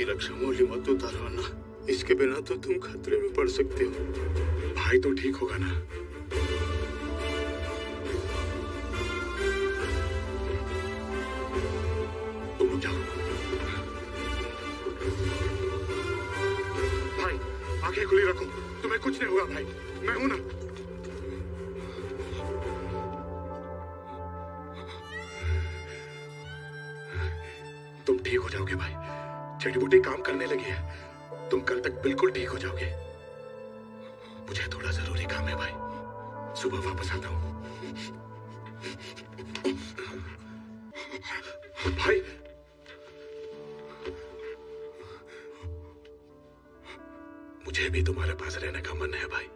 की रक्षा मौली मत उतारो ना इसके बिना तो तुम खतरे में पड़ सकते हो। भाई तो ठीक होगा ना? तुम जाओ। भाई, आँखें खुली रखो। तुम्हें कुछ नहीं होगा, भाई। मैं हूँ ना। तुम ठीक हो जाओगे, भाई। जड़ी बूटी काम करने लगी है। तुम कल तक बिल्कुल ठीक हो जाओगे। मुझे थोड़ा ज़रूरी काम है भाई। सुबह वापस आता हूँ। भाई! मुझे भी तुम्हारे पास रहने का मन है भाई।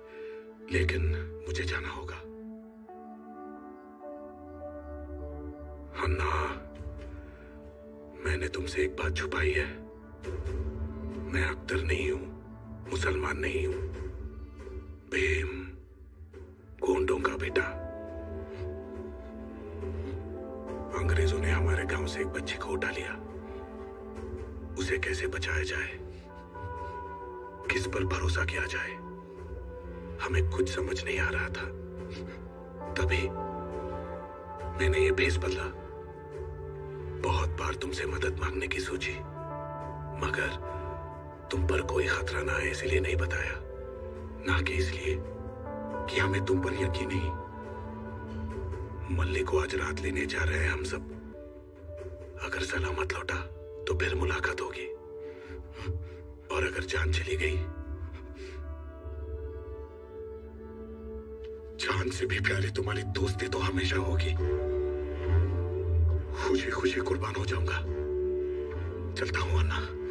लेकिन मुझे जाना होगा। अन्ना, मैंने तुमसे एक बात छुपाई है। मैं अख्तर नहीं हूँ, मुसलमान नहीं हूँ। भीम, गोंडों का बेटा। अंग्रेज़ों ने हमारे गाँव से एक बच्ची को उठा लिया। उसे कैसे बचाया जाए? किस पर भरोसा किया जाए? हमें कुछ समझ नहीं आ रहा था। तभी मैंने ये भेस बदला। बहुत बार तुमसे मदद मांगने की सोची। मगर तुम पर कोई खतरा ना है, इसलिए नहीं बताया। ना कि इसलिए कि हमें तुम पर यकीन नहीं। मल्ली को आज रात लेने जा रहे हैं हम सब। अगर सलामत लौटा तो फिर मुलाकात होगी। और अगर जान चली गई, जान से भी प्यारी तुम्हारी दोस्ती तो हमेशा होगी। खुशी खुशी कुर्बान हो जाऊँगा। चलता हूँ, अन्ना।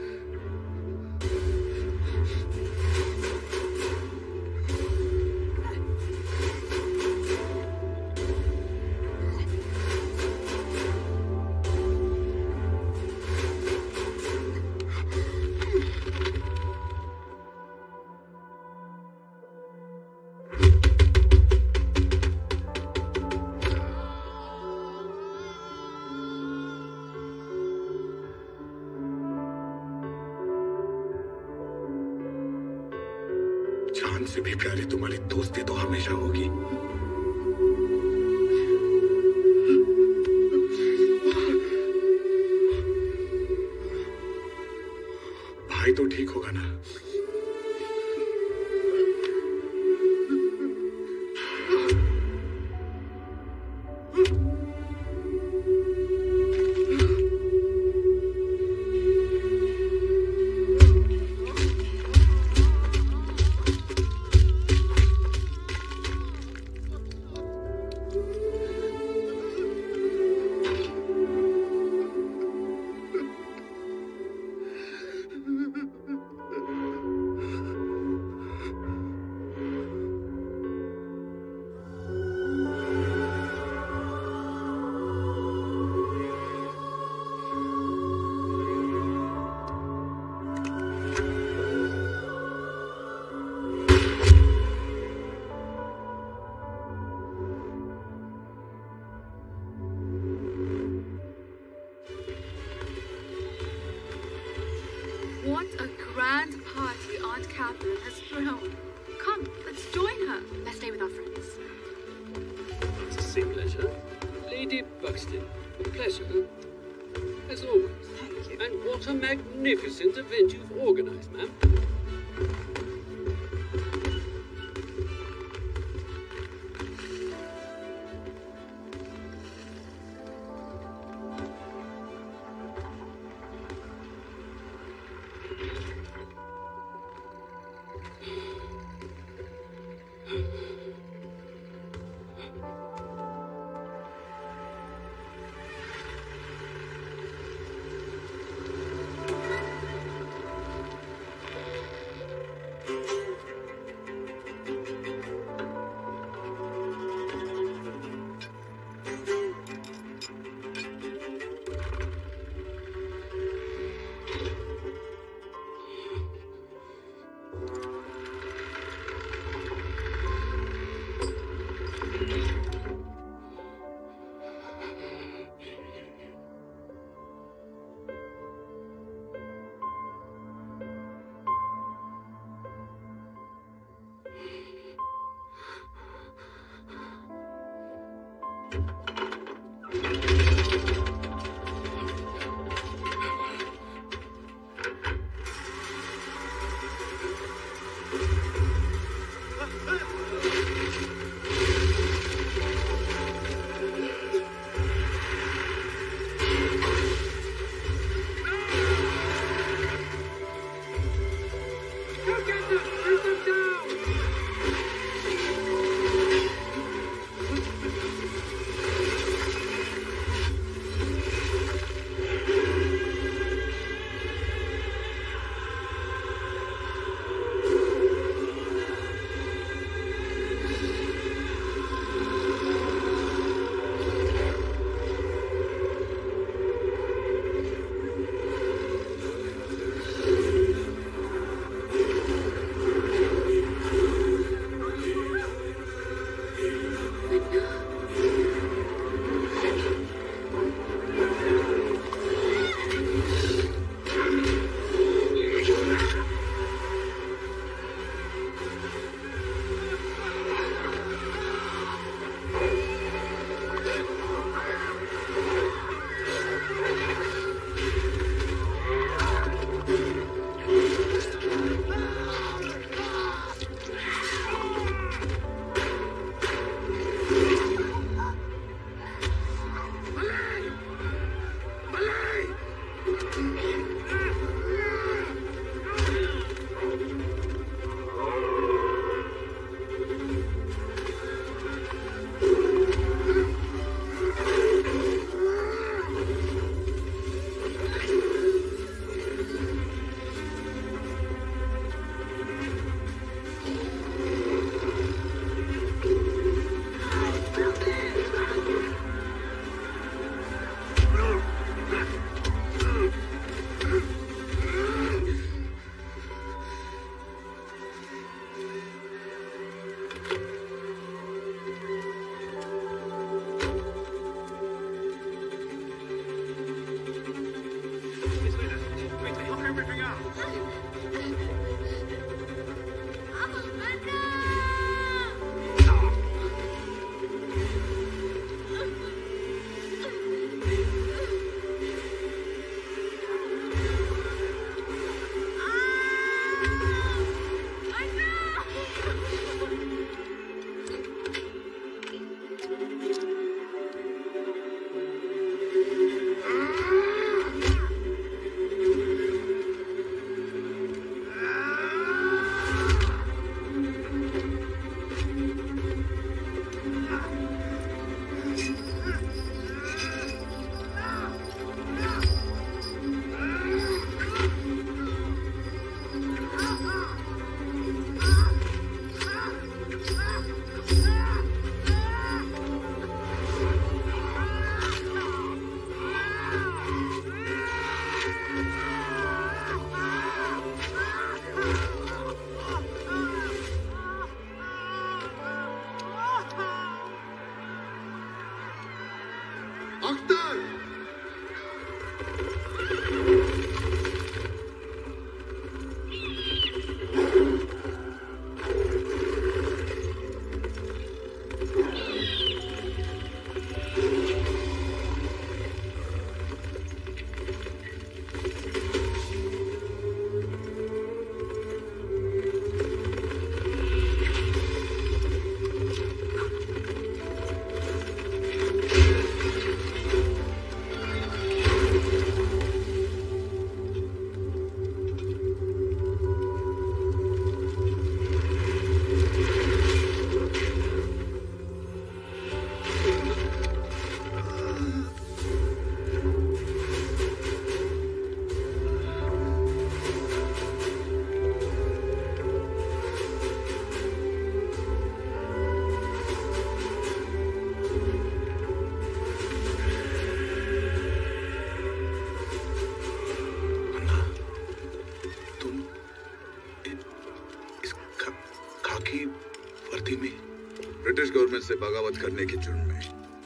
से बगावत करने के जुर्म में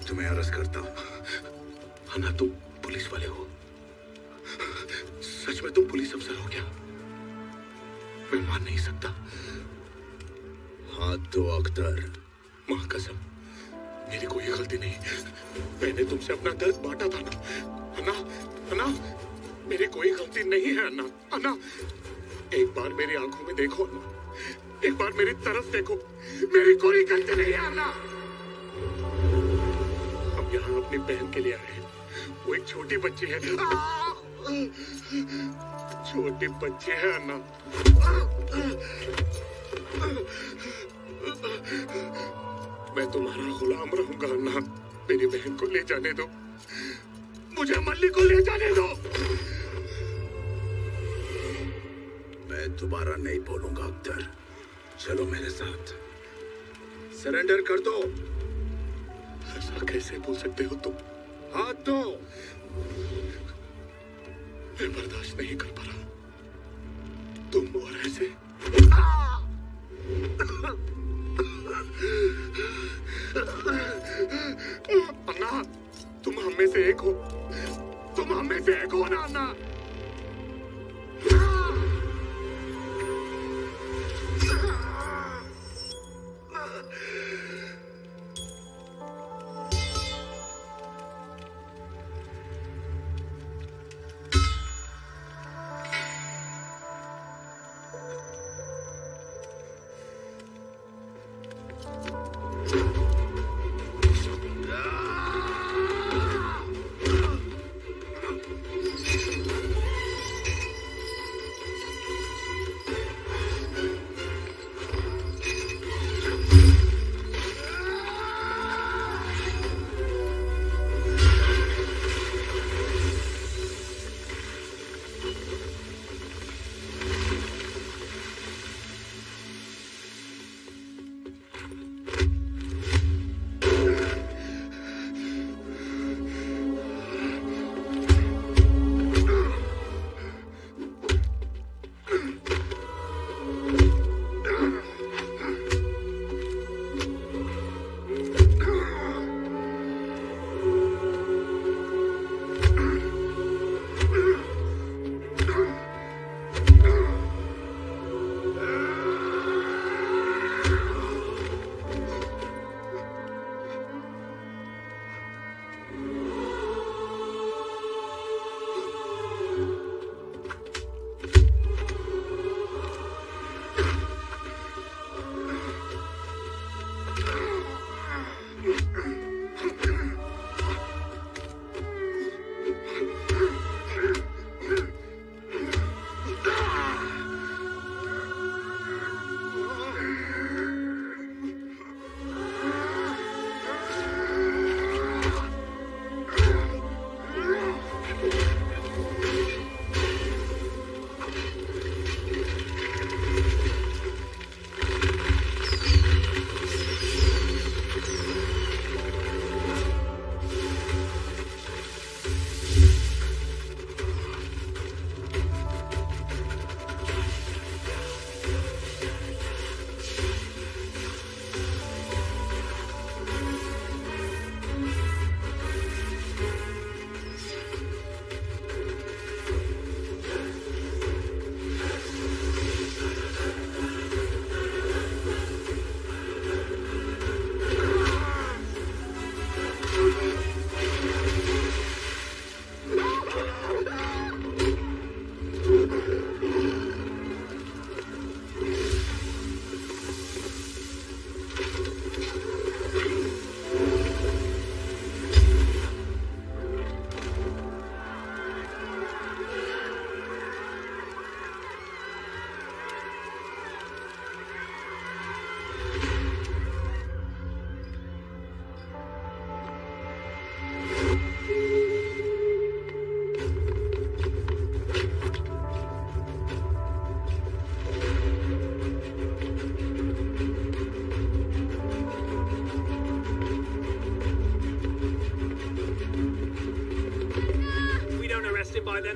तुम्हें अरेस्ट करता हूँ। अन्ना, तुम पुलिस वाले हो। सच में तुम पुलिस अफसर हो क्या? मैं मान नहीं सकता। हाथ दो अख्तर। माँ कसम, मेरी कोई गलती नहीं। मैंने तुमसे अपना दर्द बांटा था ना। अन्ना अन्ना, मेरी कोई गलती नहीं है, अन्ना। अन्ना, एक बार मेरी आँखों में देखो। अन्ना हम यहाँ अपनी बहन के लिए आए हैं। वो एक छोटी बच्ची है। छोटी बच्ची है अन्ना मैं तुम्हारा गुलाम रहूँगा अन्ना मेरी बहन को ले जाने दो। मुझे मल्ली को ले जाने दो। मैं दोबारा नहीं बोलूँगा, अख्तर। चलो मेरे साथ। सरेंडर कर दो। ऐसा कैसे बोल सकते हो तुम? हाथ दो। मैं बर्दाश्त नहीं कर पा रहा। तुम और ऐसे। अन्ना, तुम हम में से एक हो। तुम हम में से एक हो ना, अन्ना। by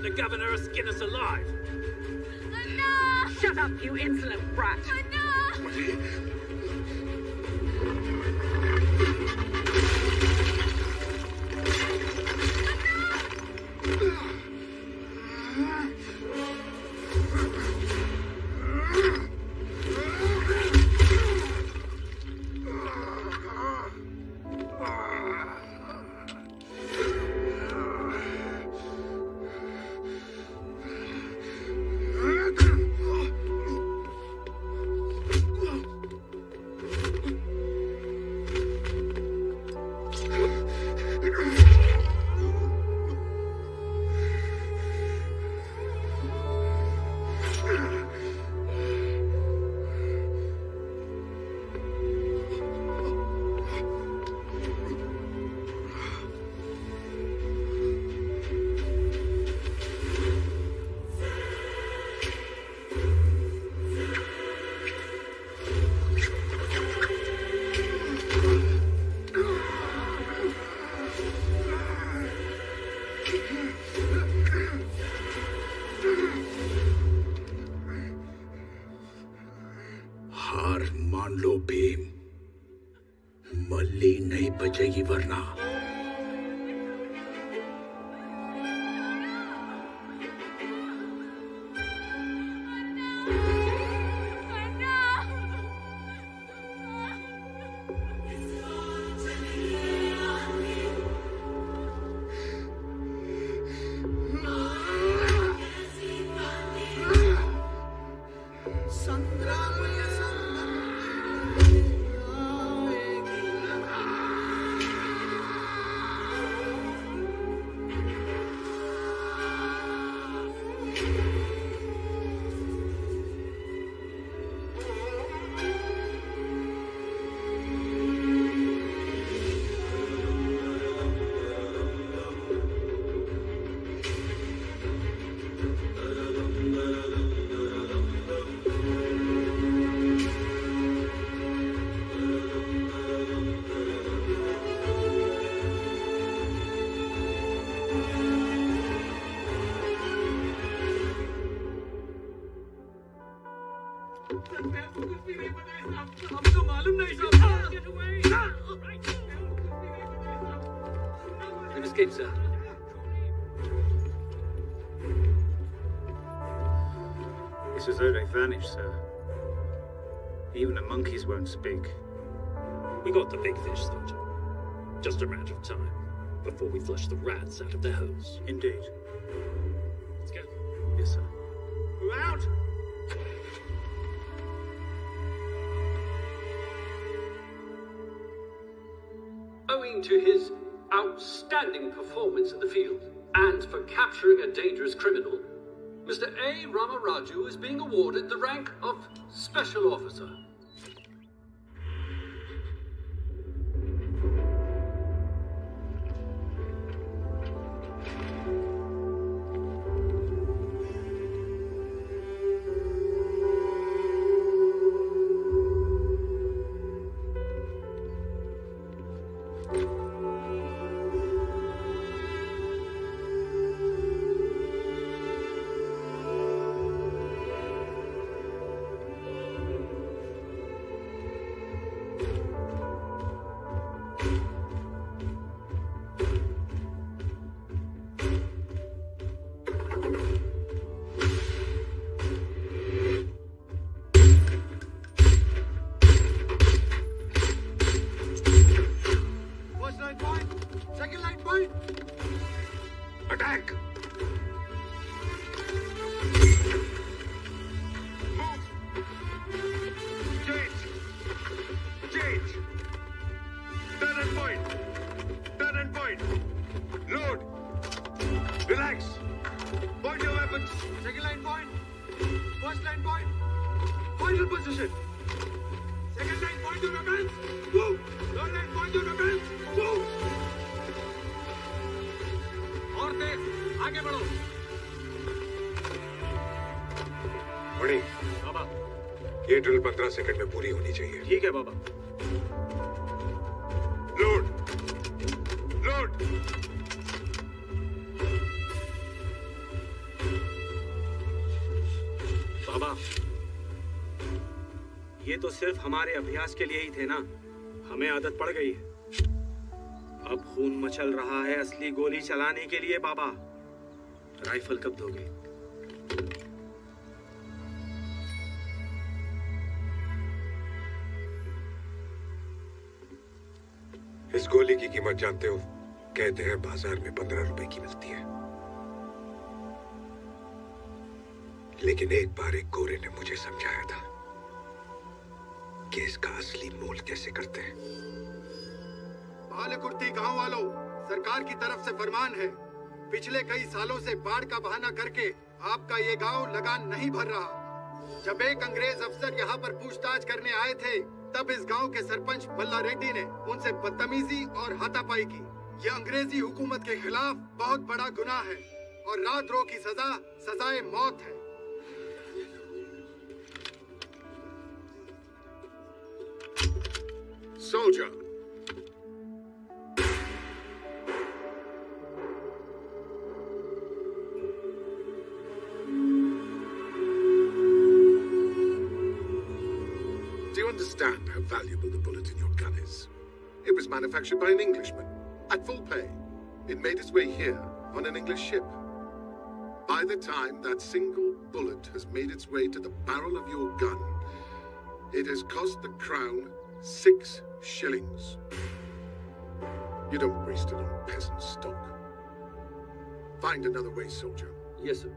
the governor of Skinner's alive. बचेगी वरना though sir. Even the monkeys won't speak. We got the big fish, Sergeant. Just a matter of time before we flush the rats out of their holes. Indeed. Let's go. Yes, sir. We're out! Owing to his outstanding performance in the field and for capturing a dangerous criminal, Mr. A. Ramaraju is being awarded the rank of Special Officer. Drill पंद्रह second में पूरी होनी चाहिए। ठीक है बाबा। Load load बाबा ये तो सिर्फ़ हमारे अभ्यास के लिए ही थे ना। हमें आदत पड़ गई है। अब खून मचल रहा है असली गोली चलाने के लिए बाबा। राइफल कब दोगे? कीमत जानते हो? कहते हैं बाज़ार में पंद्रह रुपए की मिलती है। लेकिन एक बार एक गोरे ने मुझे समझाया था कि इसका असली मोल कैसे करते हैं। भाले कुर्ती गाँव वालों, सरकार की तरफ़ से फरमान है, पिछले कई सालों से बाढ़ का बहाना करके आपका ये गाँव लगान नहीं भर रहा। जब एक अंग्रेज़ अफसर यहाँ पर पूछताछ करने आए थे तब इस गाँव के सरपंच मल्ला रेड्डी ने उनसे बदतमीजी और हाथापाई की ये अंग्रेज़ी हुकूमत के खिलाफ बहुत बड़ा गुनाह है और रात रो की सजा, सजाए मौत है Soldier. In your gun is? It was manufactured by an Englishman at full pay. It made its way here on an English ship. By the time that single bullet has made its way to the barrel of your gun, it has cost the crown six shillings. You don't waste it on peasant stock. Find another way, soldier. Yes, sir.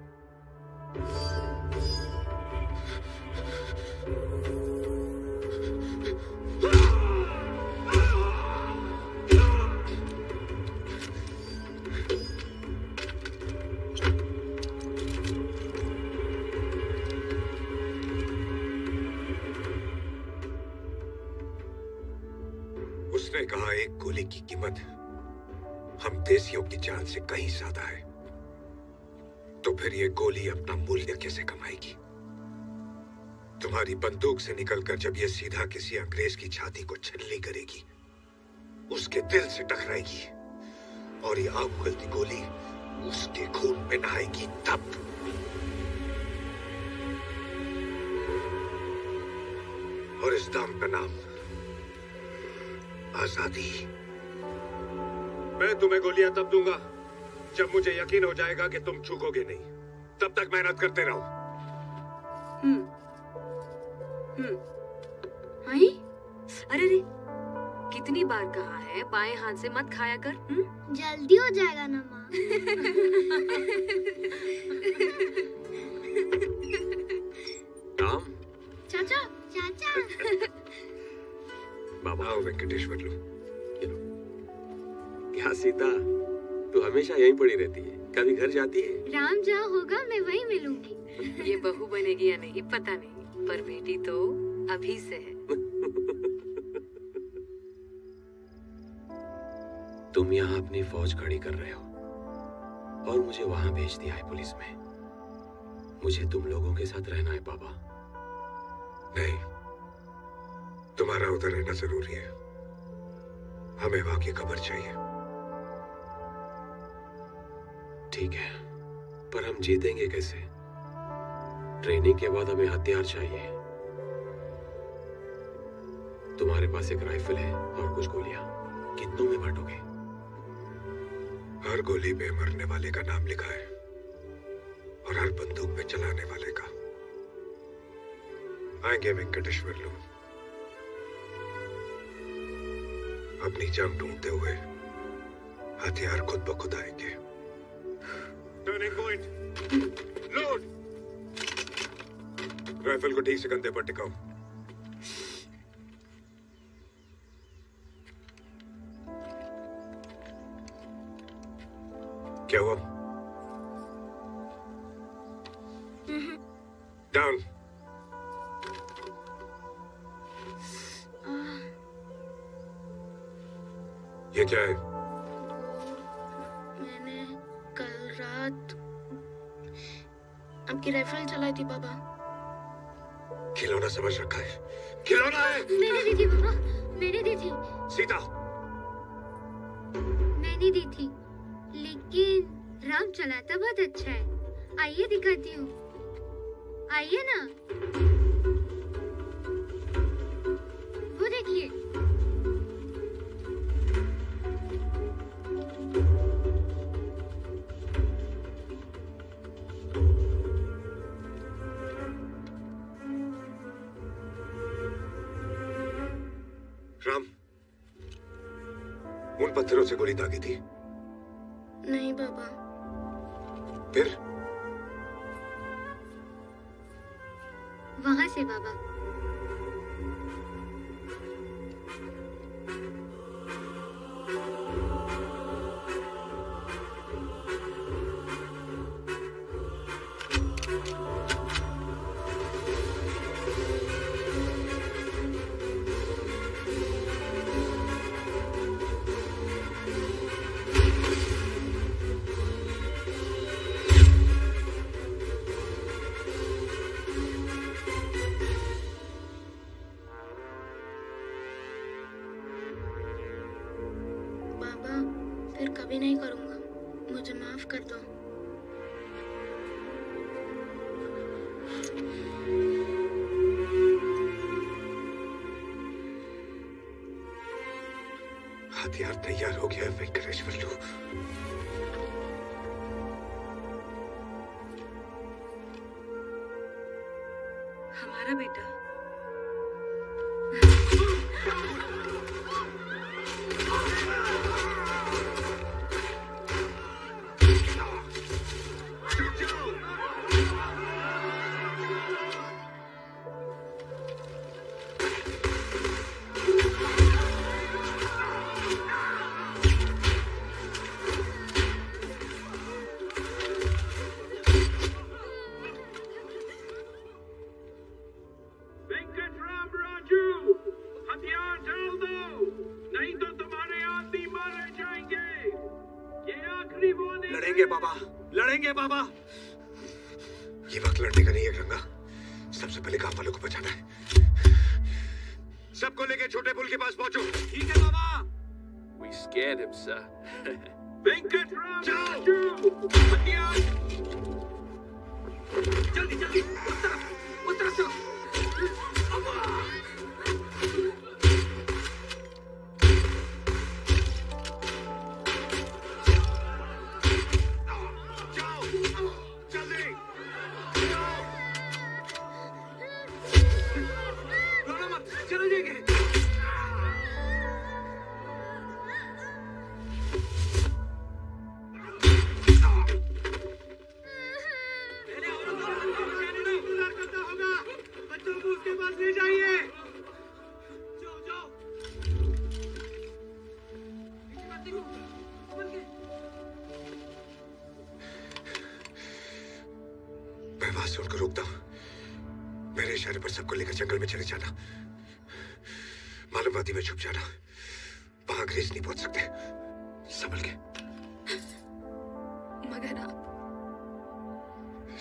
उसने कहा, एक गोली की कीमत हम देसियों की जान से कहीं ज़्यादा है। तो फिर ये गोली अपना मूल्य कैसे कमाएगी? तुम्हारी बंदूक से निकलकर जब ये सीधा किसी अंग्रेज़ की छाती को छलनी करेगी, उसके दिल से टकराएगी और ये आग गोली उसके खून में नहाएगी तब। और इस दाम का नाम आज़ादी। मैं तुम्हें गोलियाँ तब दूँगा जब मुझे यकीन हो जाएगा कि तुम चूकोगे नहीं। तब तक मेहनत करते रहो। हम्म। हम्म। आई? अरे रे कितनी बार कहा है बाएँ हाथ से मत खाया कर हम्म? जल्दी हो जाएगा ना माँ। चाचा चाचा। बाबा आओ वेंकटेश्वर लो। क्या सीता तू हमेशा यहीं पड़ी रहती है? कभी घर जाती है? राम जहाँ होगा मैं वहीं मिलूँगी। ये बहू बनेगी या नहीं पता नहीं पर बेटी तो अभी से है। तुम यहाँ अपनी फौज खड़ी कर रहे हो और मुझे वहाँ भेज दिया है पुलिस में। मुझे तुम लोगों के साथ रहना है बाबा। नहीं। तुम्हारा उधर रहना ज़रूरी है। हमें वहाँ की खबर चाहिए। ठीक है पर हम जीतेंगे कैसे? ट्रेनिंग के बाद हमें हथियार चाहिए। तुम्हारे पास एक राइफल है और कुछ गोलियाँ। कितनों में बांटोगे? हर गोली में मरने वाले का नाम लिखा है और हर बंदूक में चलाने वाले का। आएँगे वेंकटेश्वर लोग। अपनी जान ढूंढते हुए हथियार खुद ब खुद आएँगे। राइफल को ठीक से कंधे पर टिकाओ। क्या हुआ? आइए ना। responsible too. बाबा। ये वक्त लड़ने का नहीं है गंगा। सबसे पहले काम वालों को बचाना है। सबको लेके छोटे पुल के पास पहुंचो। ठीक है बाबा। We scared him, sir.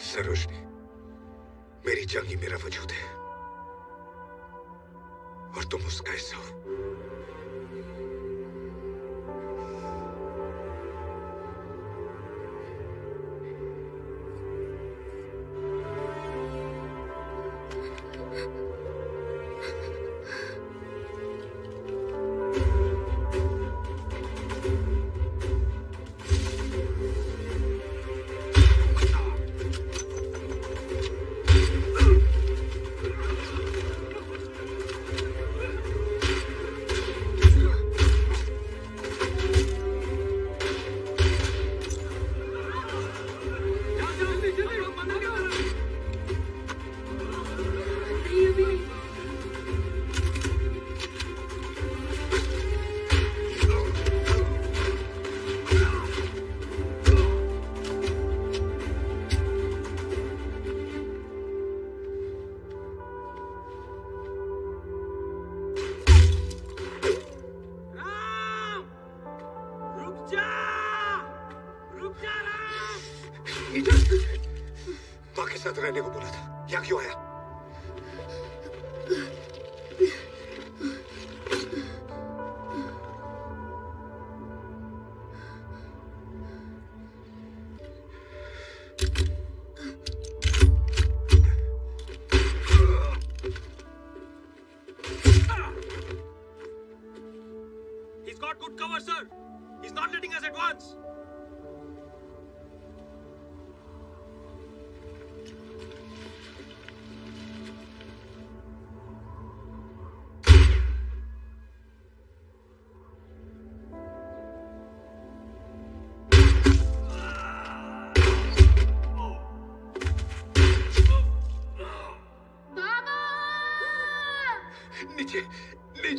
Sarojini मेरी जंग ही मेरा वजूद है। और तुम उसका हिस्सा हो।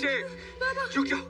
नीचे झुक जाओ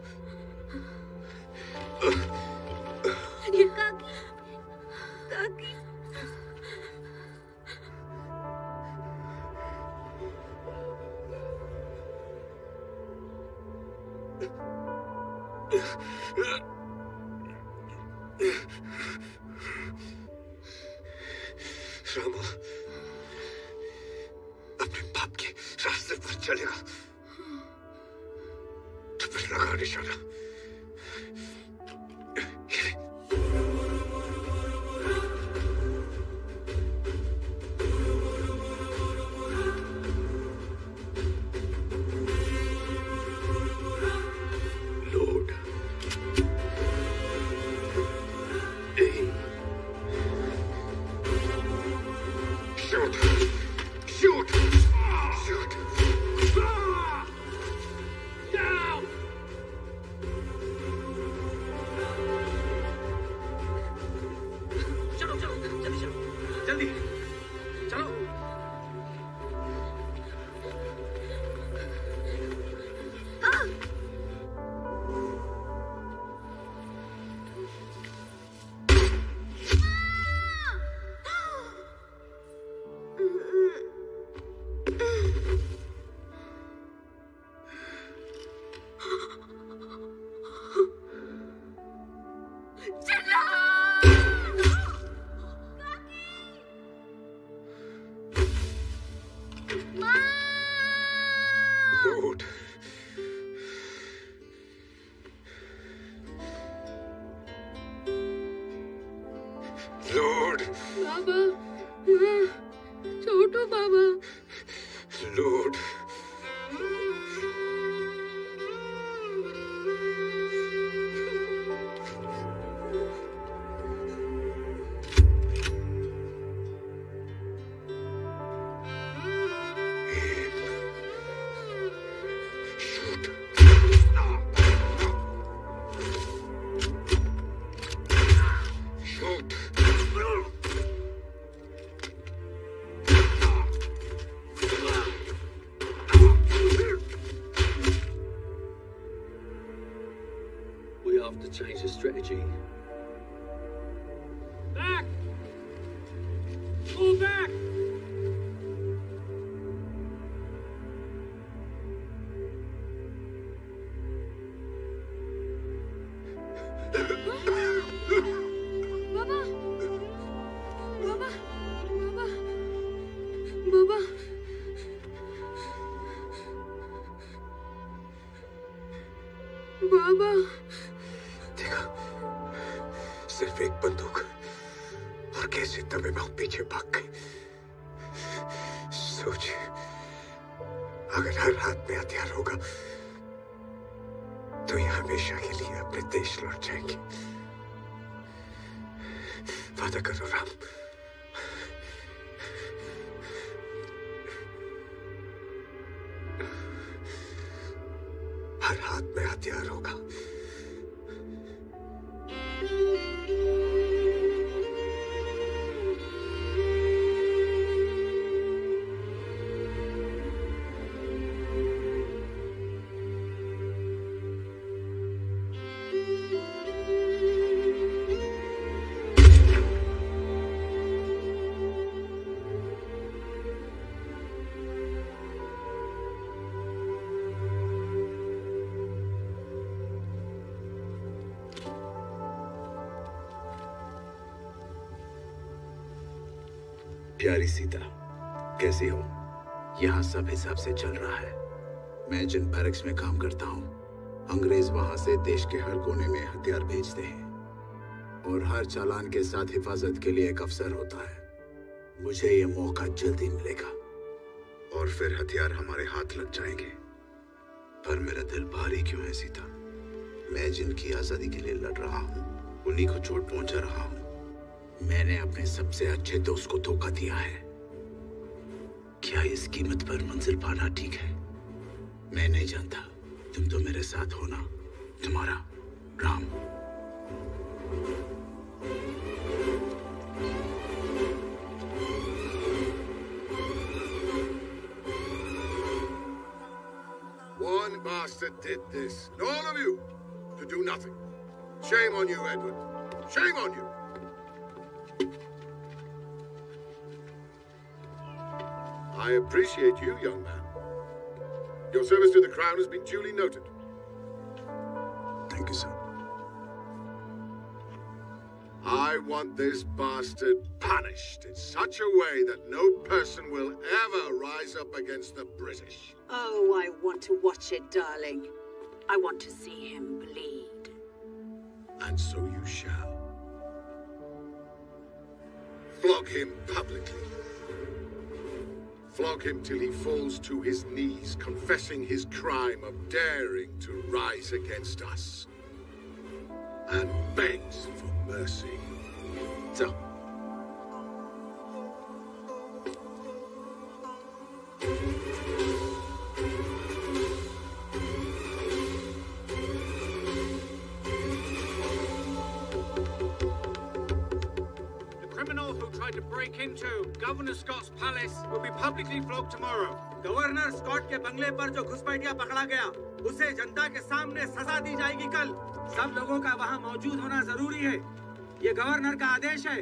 बाबा वादा रहा राम हर हाथ में हथियार होगा हिसाब से चल रहा है। मैं जिन बैरक्स में काम करता हूँ, अंग्रेज़ वहाँ से देश के हर कोने में हथियार भेजते हैं। और हर चालान के साथ हिफाजत के लिए एक अफसर होता है। मुझे ये मौका जल्दी मिलेगा। और फिर हथियार हमारे हाथ लग जाएँगे। पर मेरा दिल भारी क्यों है, सीता? मैं जिनकी आज़ादी के लिए लड़ रहा हूँ, उन्हीं को चोट पहुँचा रहा हूँ। मैंने अपने सबसे अच्छे दोस्त को धोखा दिया है। क्या इस कीमत पर मंजिल पाना ठीक है मैं नहीं जानता तुम तो मेरे साथ हो ना तुम्हारा Ram One bastard did this. And all of you to do nothing. Shame on you, Edward. Shame on you. I appreciate you, young man. Your service to the Crown has been duly noted. Thank you, sir. I want this bastard punished in such a way that no person will ever rise up against the British. Oh, I want to watch it, darling. I want to see him bleed. And so you shall. Flog him publicly. Flog him till he falls to his knees, confessing his crime of daring to rise against us. And begs for mercy. So, Governor Scott's palace will be publicly flogged tomorrow. Governor Scott के बंगले पर जो घुसपैठिया पकड़ा गया, उसे जनता के सामने सजा दी जाएगी कल सब लोगों का वहाँ मौजूद होना ज़रूरी है ये गवर्नर का आदेश है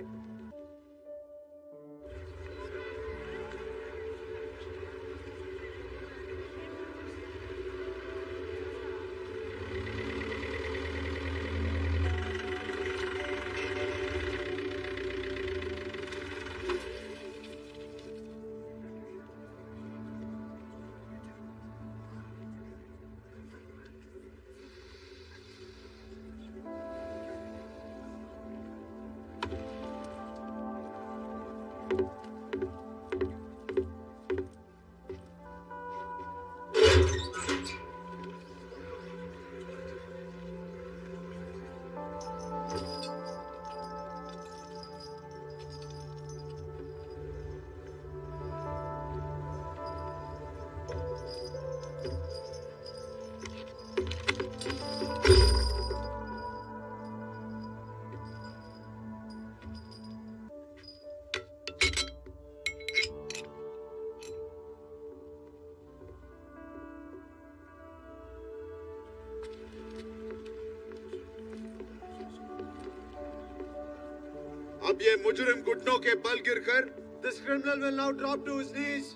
ये मुजरिम घुटनों के बल गिरकर this criminal will now drop to his knees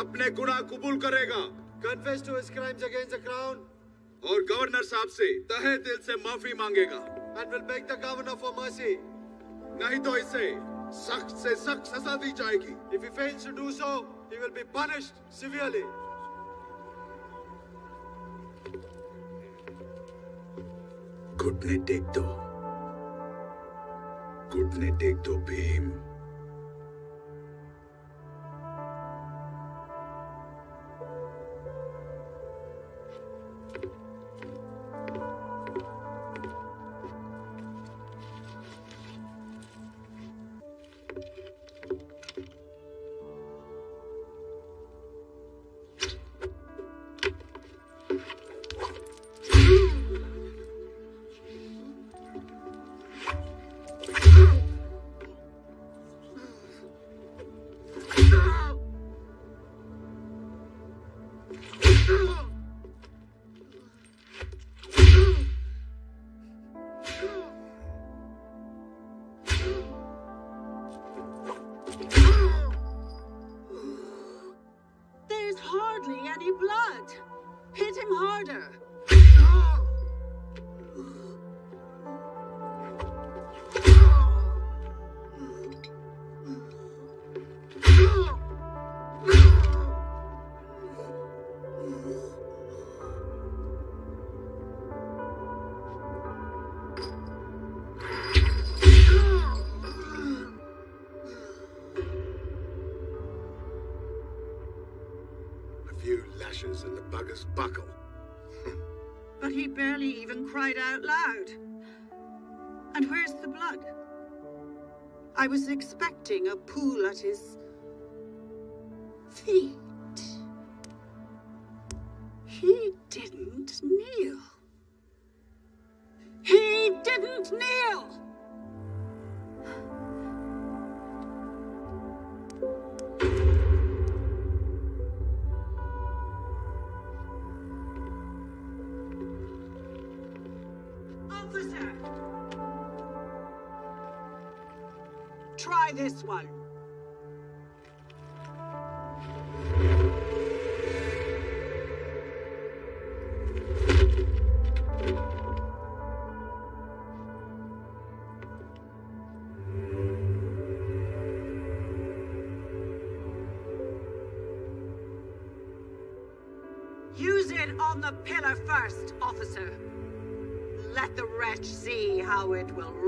अपने गुनाह कबूल करेगा। Confess to his crimes against the crown और गवर्नर साहब से तहे दिल से माफ़ी मांगेगा। And will beg the governor for mercy नहीं तो इसे सख्त से सख्त सजा दी जाएगी। If you fails to do so he will be punished severely घुटने टेक दो। घुटने टेक दो Bhim. Buckle. But he barely even cried out loud. And where's the blood? I was expecting a pool at his feet. will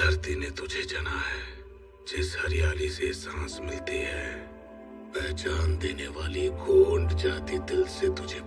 धरती ने तुझे जना है। जिस हरियाली से सांस मिलती है पहचान देने वाली गोंड जाती दिल से तुझे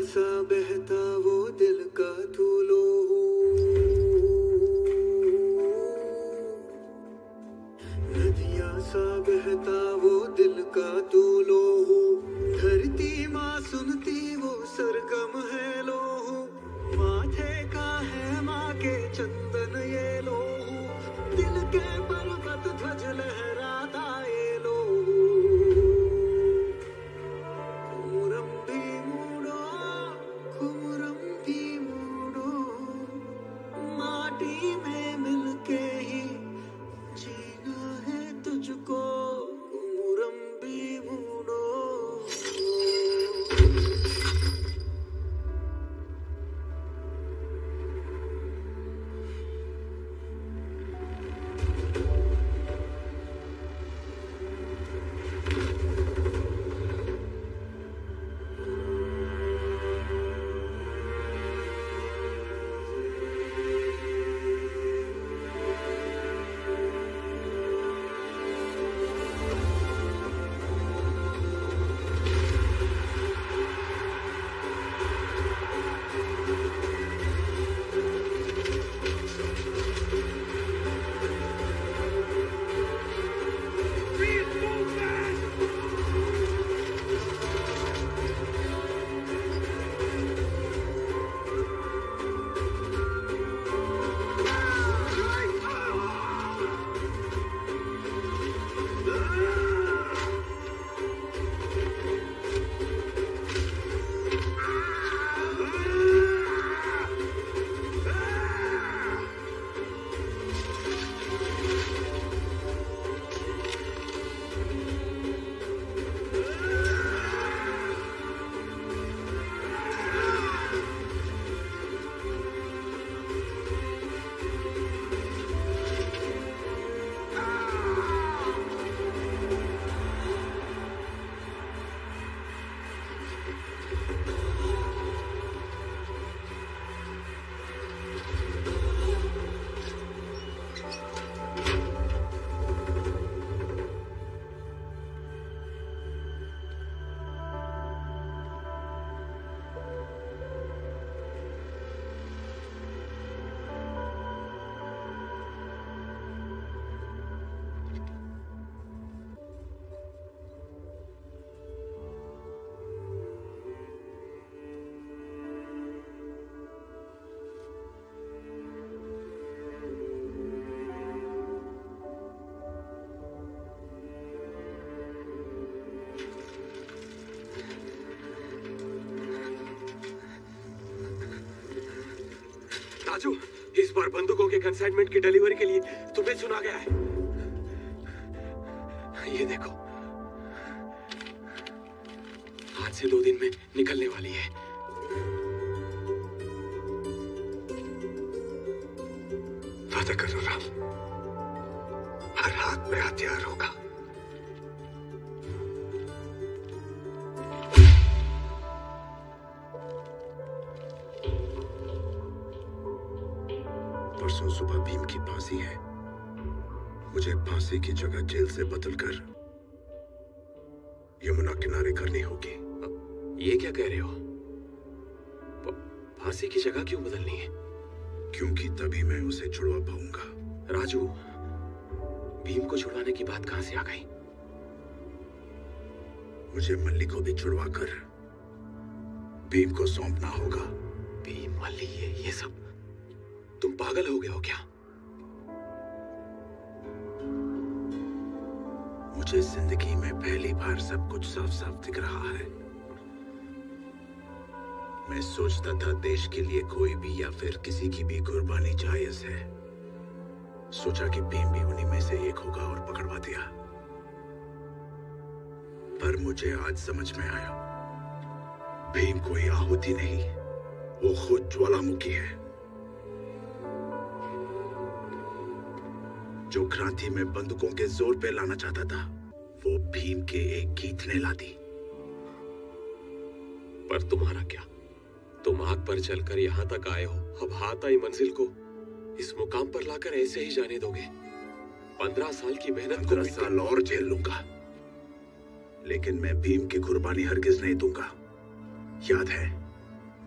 सा बहता वो दिल का धूलो बार बंदूकों के कंसाइनमेंट की डिलीवरी के लिए तुम्हें सुना गया है। ये देखो। आज से दो दिन में निकलने वाली है। साफ़ दिख रहा है। मैं सोचता था देश के लिए कोई भी या फिर किसी की भी कुर्बानी जायज़ है। सोचा कि भीम भी उन्हीं में से एक होगा और पकड़वा दिया। पर मुझे आज समझ में आया। भीम कोई आहुति नहीं, वो खुद ज्वालामुखी है। जो क्रांति में बंदूकों के ज़ोर पे लाना चाहता था वो भीम के एक गीत ने ला दी। पर तुम्हारा क्या? तुम आग पर चलकर यहाँ तक आए हो। अब हाथ आई मंजिल को। इस मुकाम पर लाकर ऐसे ही जाने दोगे। पंद्रह साल की मेहनत को साल और झेल लूँगा। लेकिन मैं भीम की कुर्बानी हरगिज नहीं दूँगा। याद है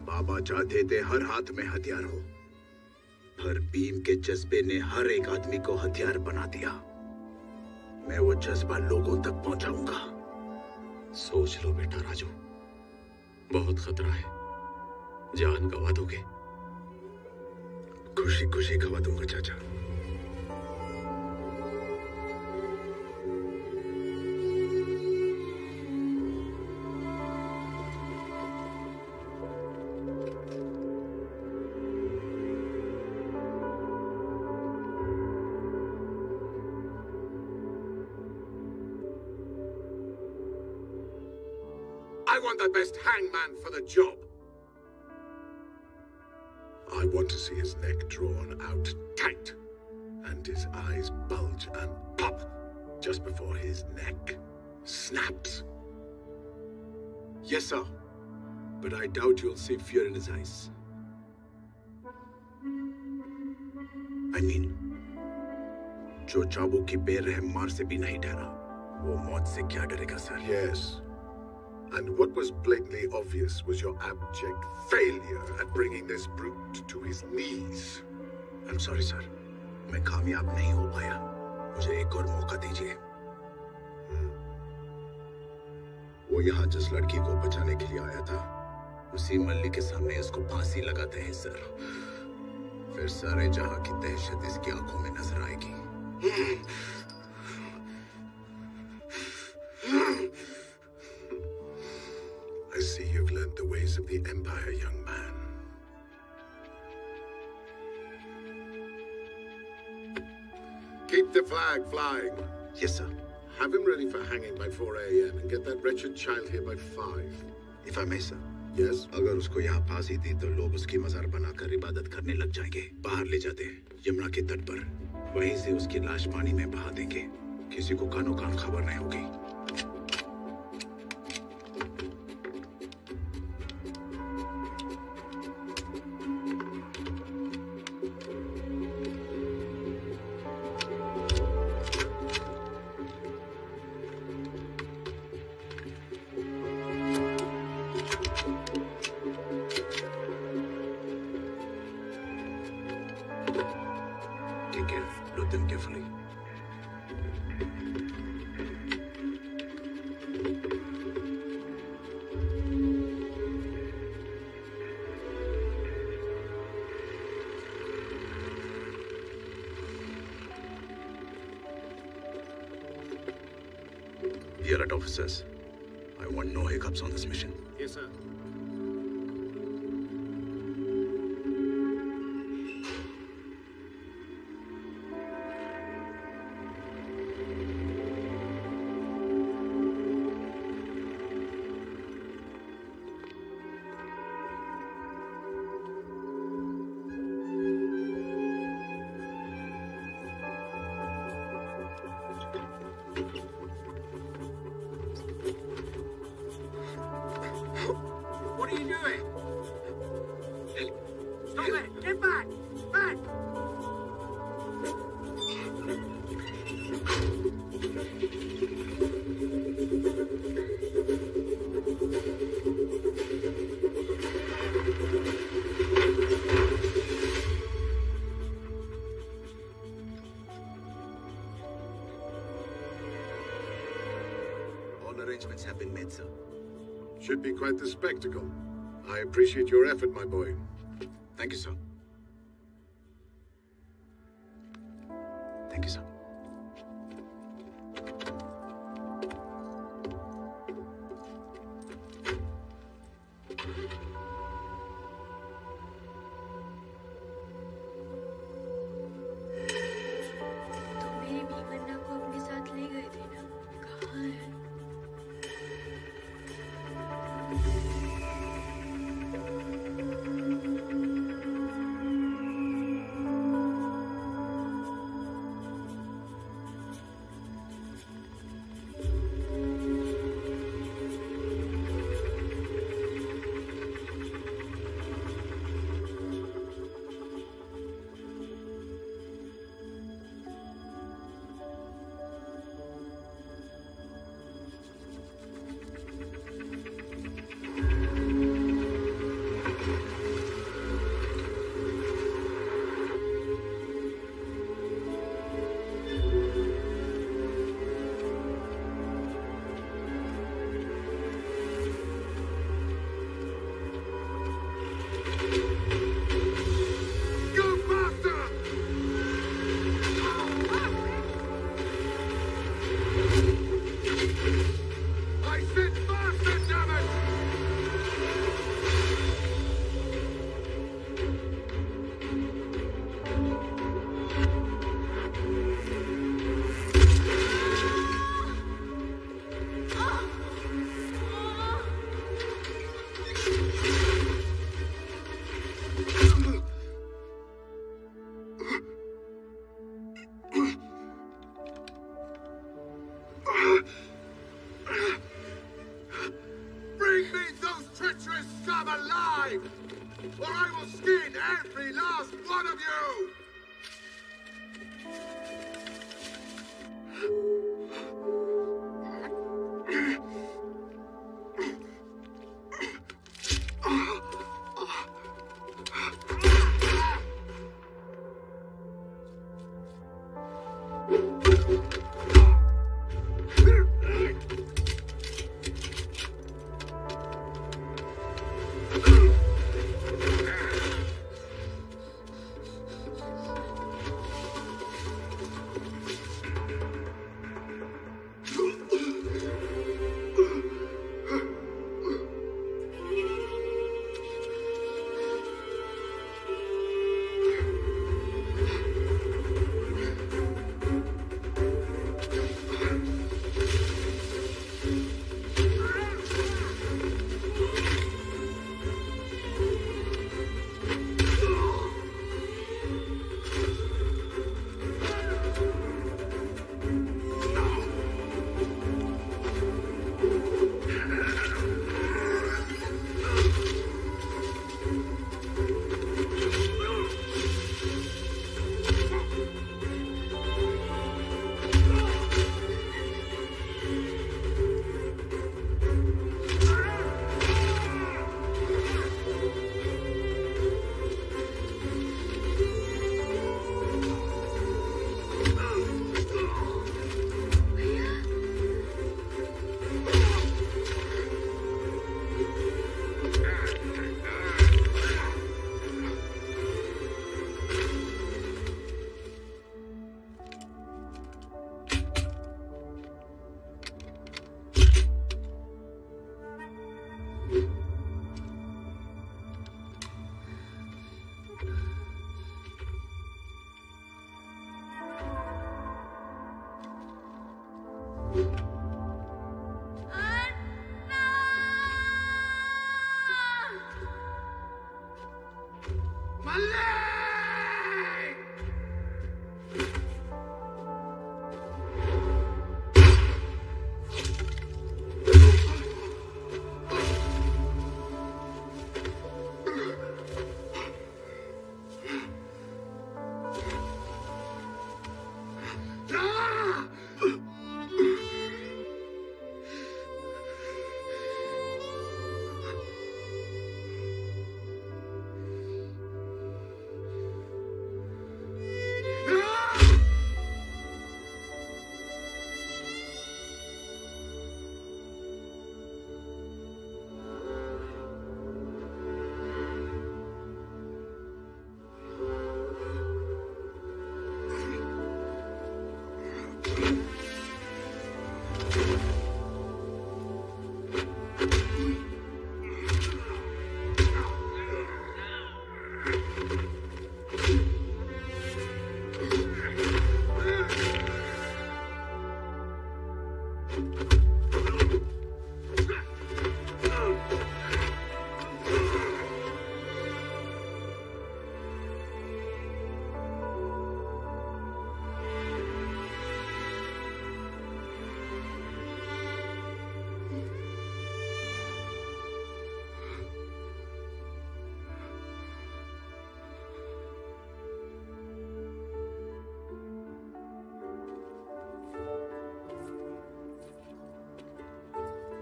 बाबा चाहते थे हर हाथ में हथियार हो। पर भीम के जज्बे ने हर एक आदमी को हथियार बना दिया। मैं वो जज्बा लोगों तक पहुंचाऊँगा। सोच लो बेटा राजू। बहुत खतरा है। जान गवा दोगे। खुशी खुशी गवा दूँगा, चाचा। I want the best hangman for the job. I want to see his neck drawn out tight and his eyes bulge and pop just before his neck snaps. Yes, sir. But I doubt you'll see fear in his eyes. I mean, जो चाबुक की बेरहम मार से भी नहीं डरा वो मौत से क्या डरेगा sir Yes. And what was blatantly obvious was your abject failure at bringing this brute to his knees. I'm sorry, sir. मैं कामयाब नहीं हो पाया मुझे एक और मौका दीजिए वो यहाँ जिस लड़की को बचाने के लिए आया था उसी मल्ली के सामने इसको फांसी लगाते हैं सर फिर सारे जहाँ की दहशत इसकी आँखों में नज़र आएगी ways of the Empire, young man. Keep the flag flying. Yes, sir. Have him ready for hanging by 4 a.m. and get that wretched child here by 5. If I may, sir. Yes? अगर उसको यहाँ फांसी दी तो लोग उसकी मजार बनाकर इबादत करने लग जाएँगे बाहर ले जाते यमुना के तट पर वहीं से उसकी लाश पानी में बहा देंगे किसी को कानो कान खबर नहीं होगी quite the spectacle. I appreciate your effort, my boy. Treacherous scum alive! Or I will skin every last one of you!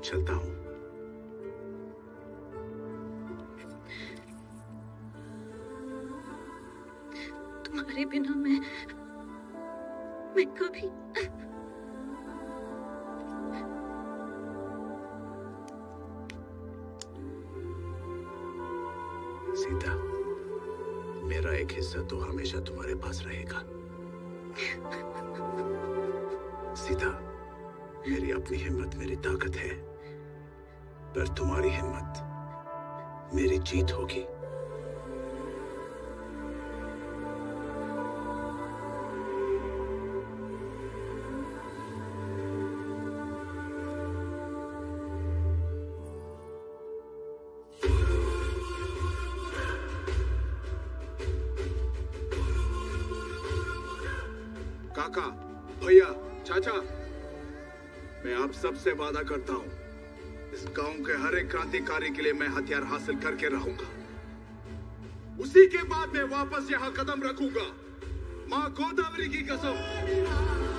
चलता हूँ। तुम्हारे बिना मैं मैं कभी सीता मेरा एक हिस्सा तो हमेशा तुम्हारे पास रहेगा। सीता मेरी अपनी हिम्मत मेरी ताकत है। पर तुम्हारी हिम्मत मेरी जीत होगी। काका, भैया, चाचा, मैं आप सबसे वादा करता हूँ। गाँव के हर एक क्रांतिकारी के लिए मैं हथियार हासिल करके रहूँगा। उसी के बाद मैं वापस यहाँ कदम रखूँगा। माँ गोदावरी की कसम।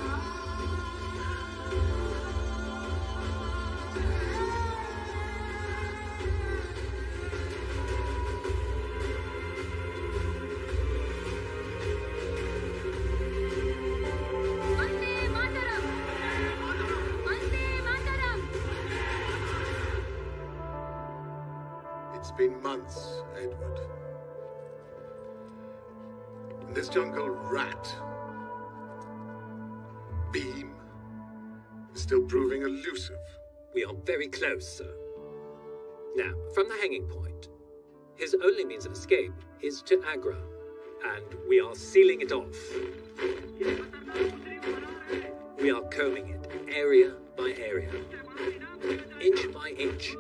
This jungle rat, Beam, is still proving elusive. We are very close, sir. Now, from the hanging point, his only means of escape is to Agra, and we are sealing it off. We are combing it area by area, inch by inch,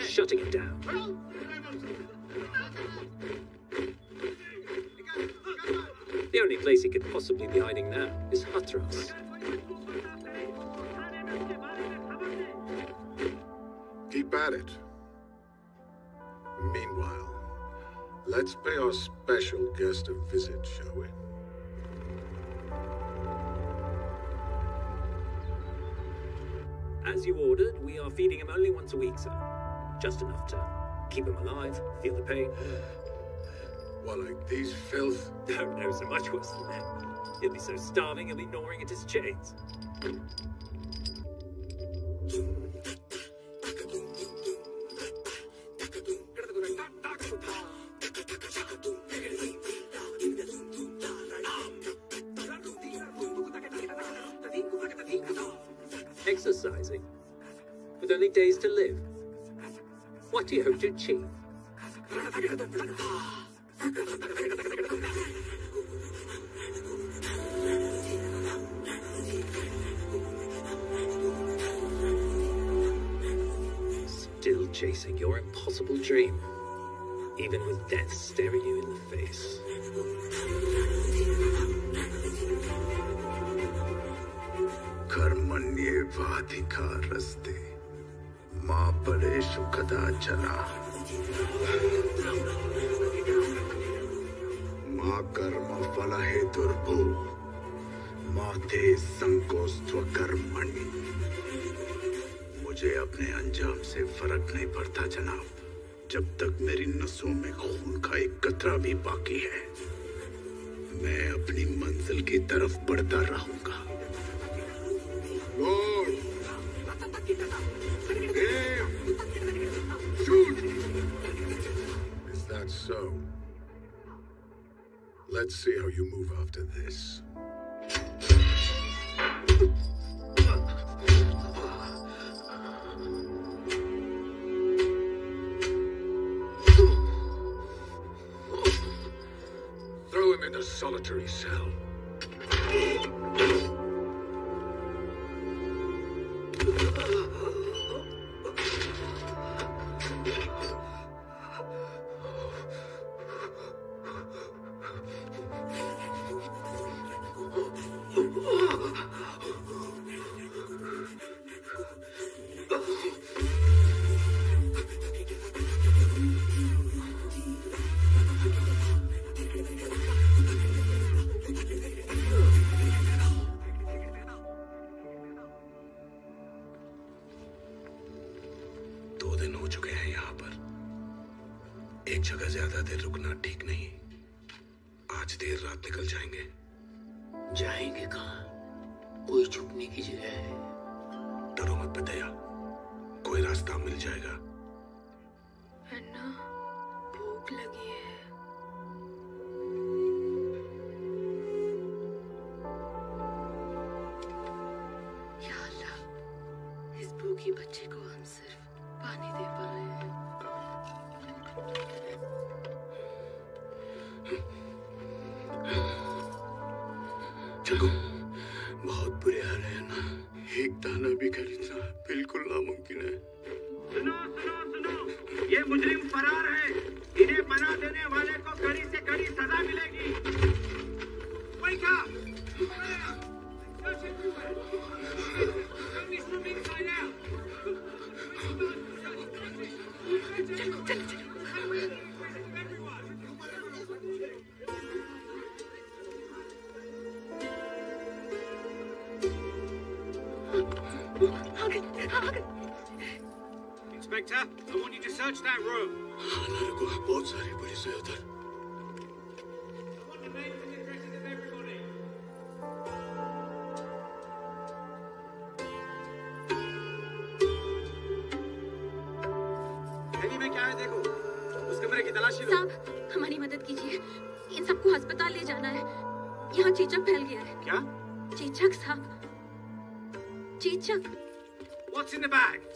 shutting it down. The only place he could possibly be hiding now is Hatras. Keep at it. Meanwhile, let's pay our special guest a visit, shall we? As you ordered, we are feeding him only once a week, sir. Just enough to keep him alive, feel the pain. What, like these filth? No, no, so much worse than that. He'll be so starving, he'll be gnawing at his chains.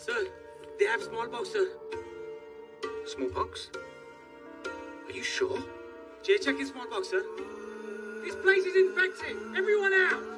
Sir, they have smallpox, sir. Smallpox? Are you sure? Check is smallpox, sir. This place is infected. Everyone out.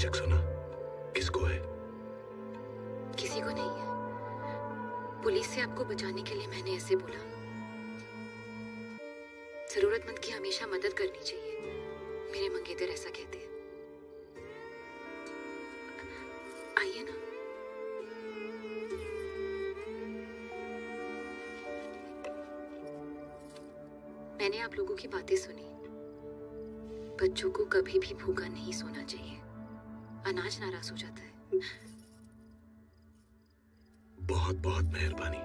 चेचक सुना। किसको है? किसी को नहीं है। Police से आपको बचाने के लिए मैंने ऐसे बोला। जरूरतमंद की हमेशा मदद करनी चाहिए। मेरे मंगेतर ऐसा कहते हैं। आइए ना। मैंने आप लोगों की बातें सुनी। बच्चों को कभी भी भूखा नहीं सोना चाहिए। अनाज नाराज़ हो जाता है। बहुत बहुत मेहरबानी।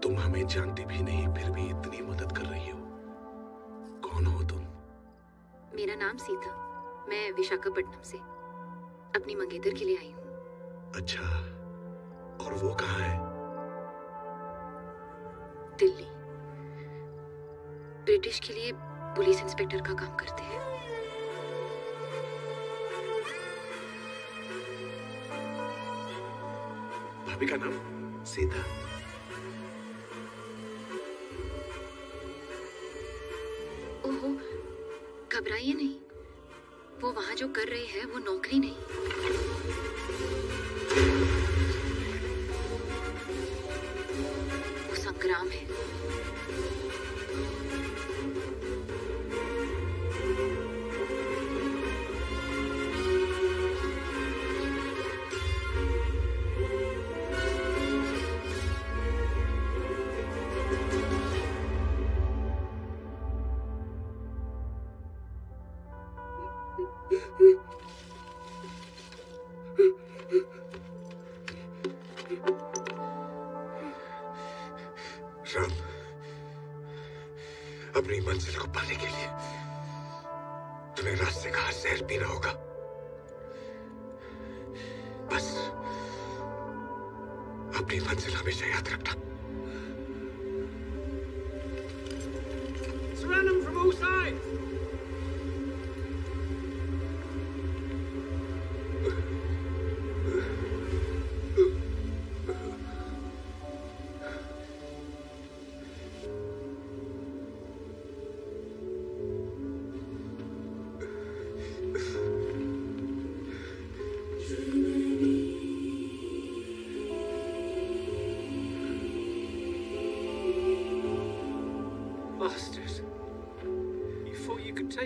तुम हमें जानती भी नहीं फिर भी इतनी मदद कर रही हो। कौन हो तुम? मेरा नाम सीता। मैं विशाखापट्टनम से अपनी मंगेतर के लिए आई हूँ। अच्छा और वो कहाँ है? दिल्ली। ब्रिटिश के लिए पुलिस इंस्पेक्टर का काम करते हैं। भाभी का नाम? सीता। ओहो, घबराइए नहीं। वो वहाँ जो कर रहे हैं, वो नौकरी नहीं। वो संग्राम है। पीना होगा। बस अपनी मंजिल हमेशा याद रखना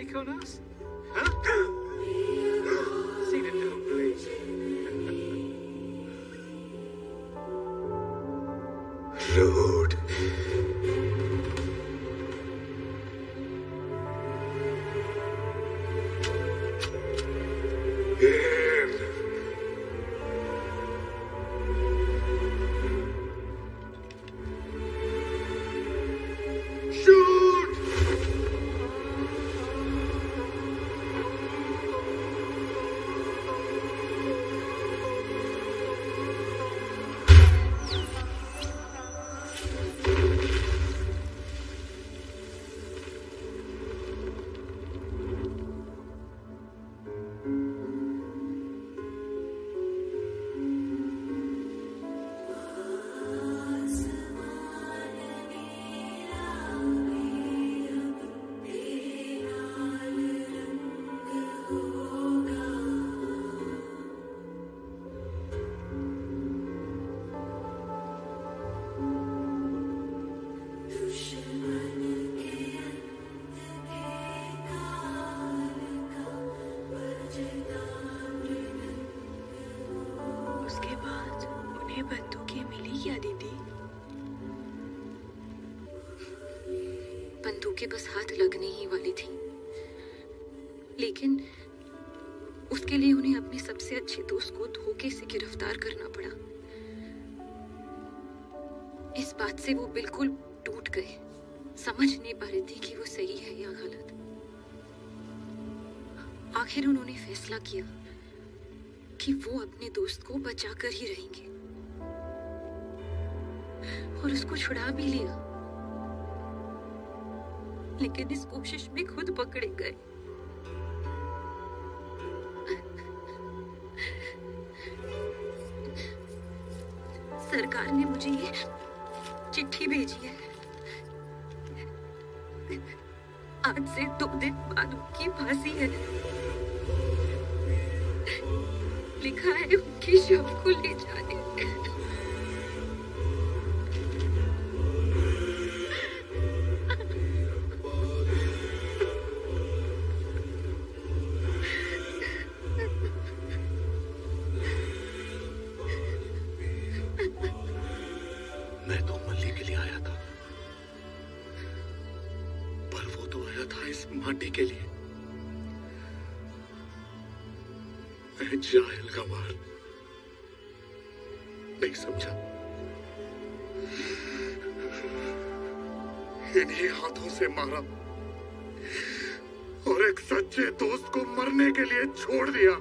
take on us? बस हाथ लगने ही वाली थी। लेकिन उसके लिए उन्हें अपने सबसे अच्छे दोस्त को धोखे से गिरफ़्तार करना पड़ा। इस बात से वो बिल्कुल टूट गए। समझ नहीं पा रहे थे कि वो सही है या गलत। आखिर उन्होंने फैसला किया कि वो अपने दोस्त को बचा कर ही रहेंगे। और उसको छुड़ा भी लिया। लेकिन इस कोशिश में खुद पकड़े गए। सरकार ने मुझे ये चिट्ठी भेजी है। आज से दो दिन बाद उनकी फांसी है। लिखा है उनकी शव को इन्हीं हाथों से मारा और एक सच्चे दोस्त को मरने के लिए छोड़ दिया।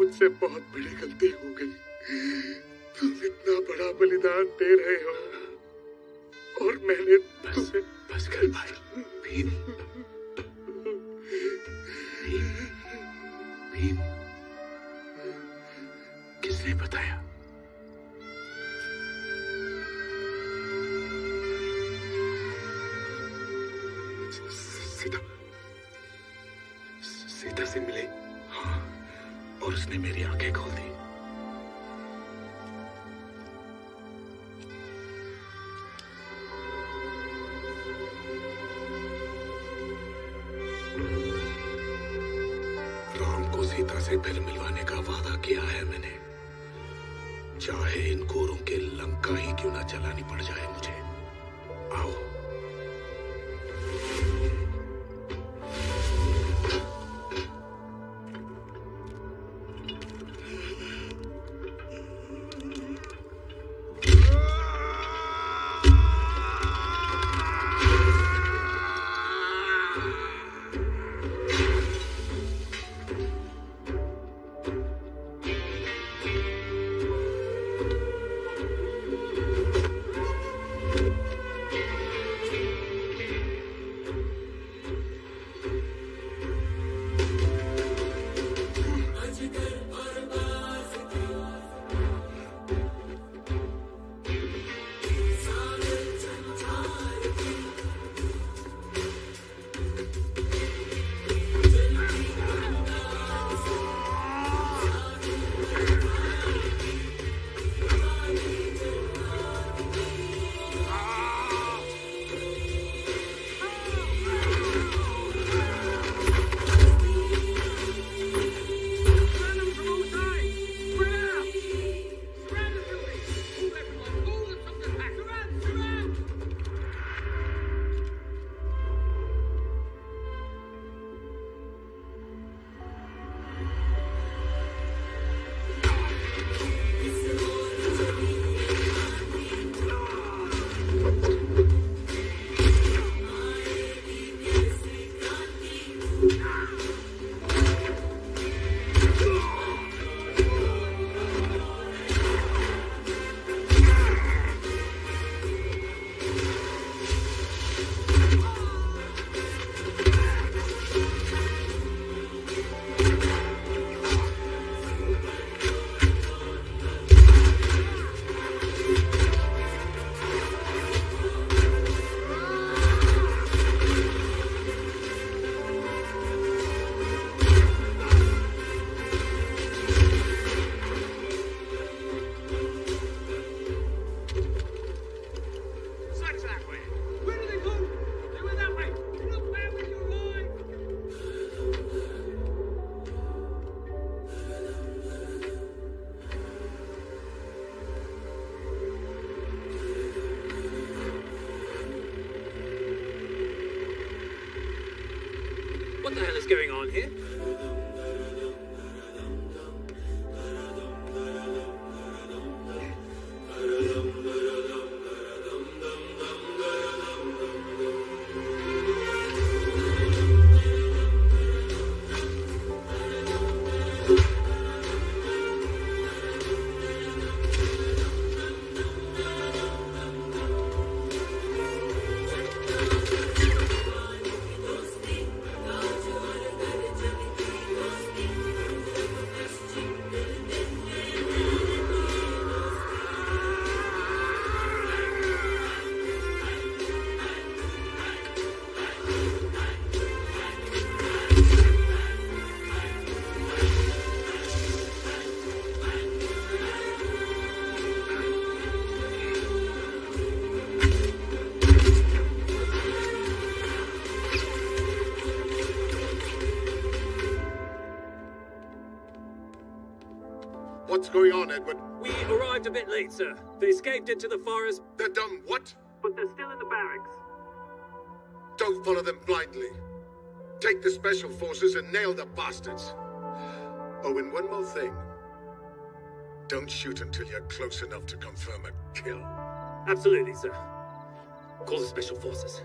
मुझसे बहुत बड़ी गलती हो गई। तुम इतना बड़ा बलिदान दे रहे हो। on here. Going on, Edward? We arrived a bit late, sir. They escaped into the forest. They're done what? But they're still in the barracks. Don't follow them blindly. Take the special forces and nail the bastards. Oh, and one more thing. Don't shoot until you're close enough to confirm a kill. Absolutely, sir. Call the special forces.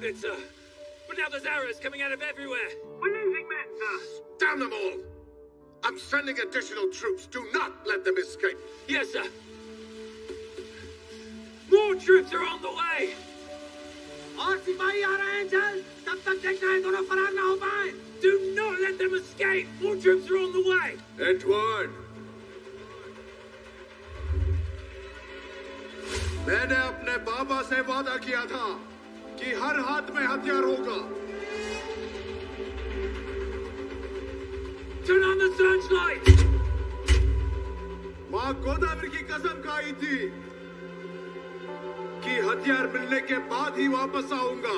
surrounded, sir. But now there's arrows coming out of everywhere. We're losing men, sir. Damn them all! I'm sending additional troops. Do not let them escape. Yes, sir. More troops are on the way. और सिपाही आ रहे हैं जल्द तब तक देखना है दोनों फरार ना हो पाए Do not let them escape. More troops are on the way. Edward मैंने अपने बाबा से वादा किया था कि हर हाथ में हथियार होगा Turn on the searchlight. माँ गोदावरी की कसम खाई थी कि हथियार मिलने के बाद ही वापस आऊँगा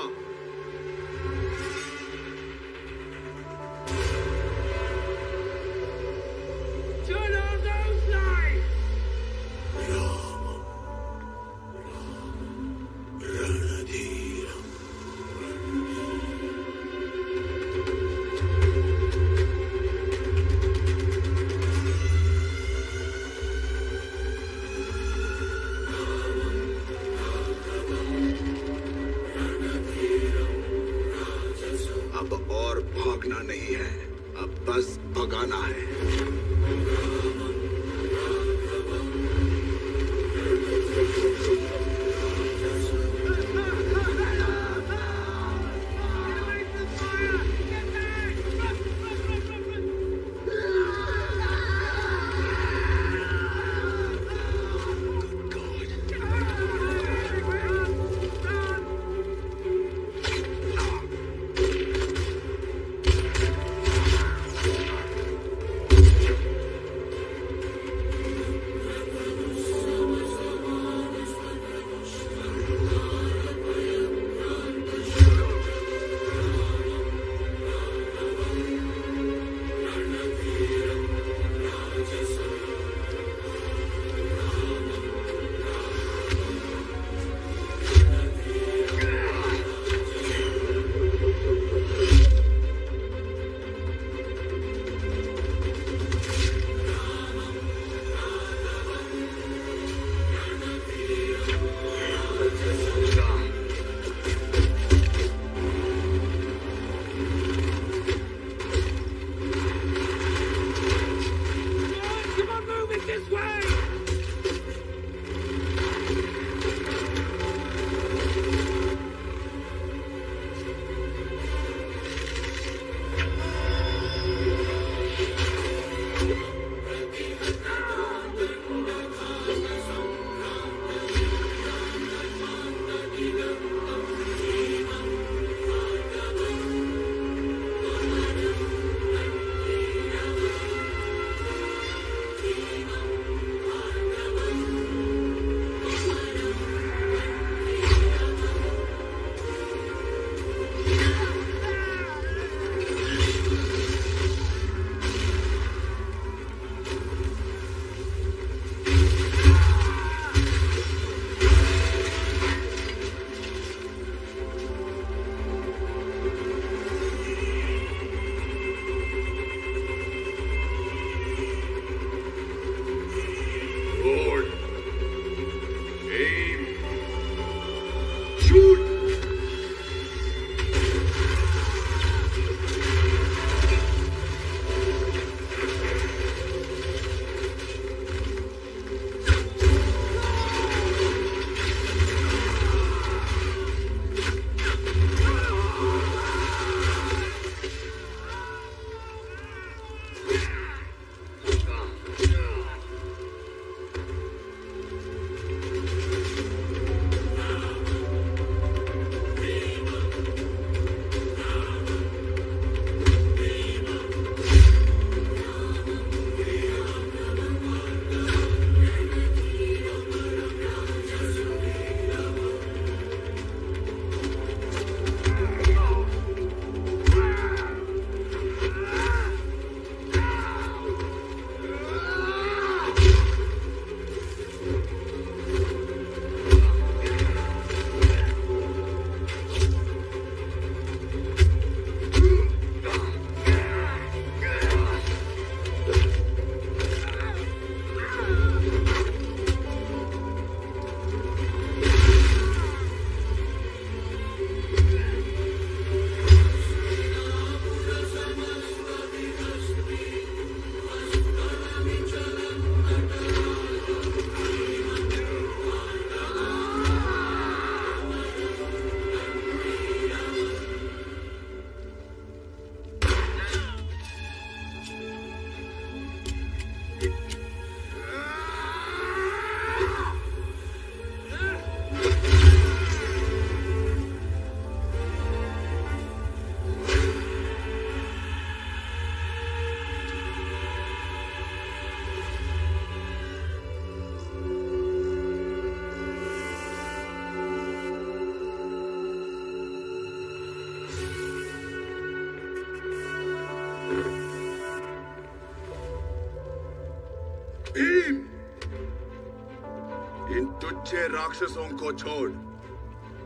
तुच्छे राक्षसों को छोड़।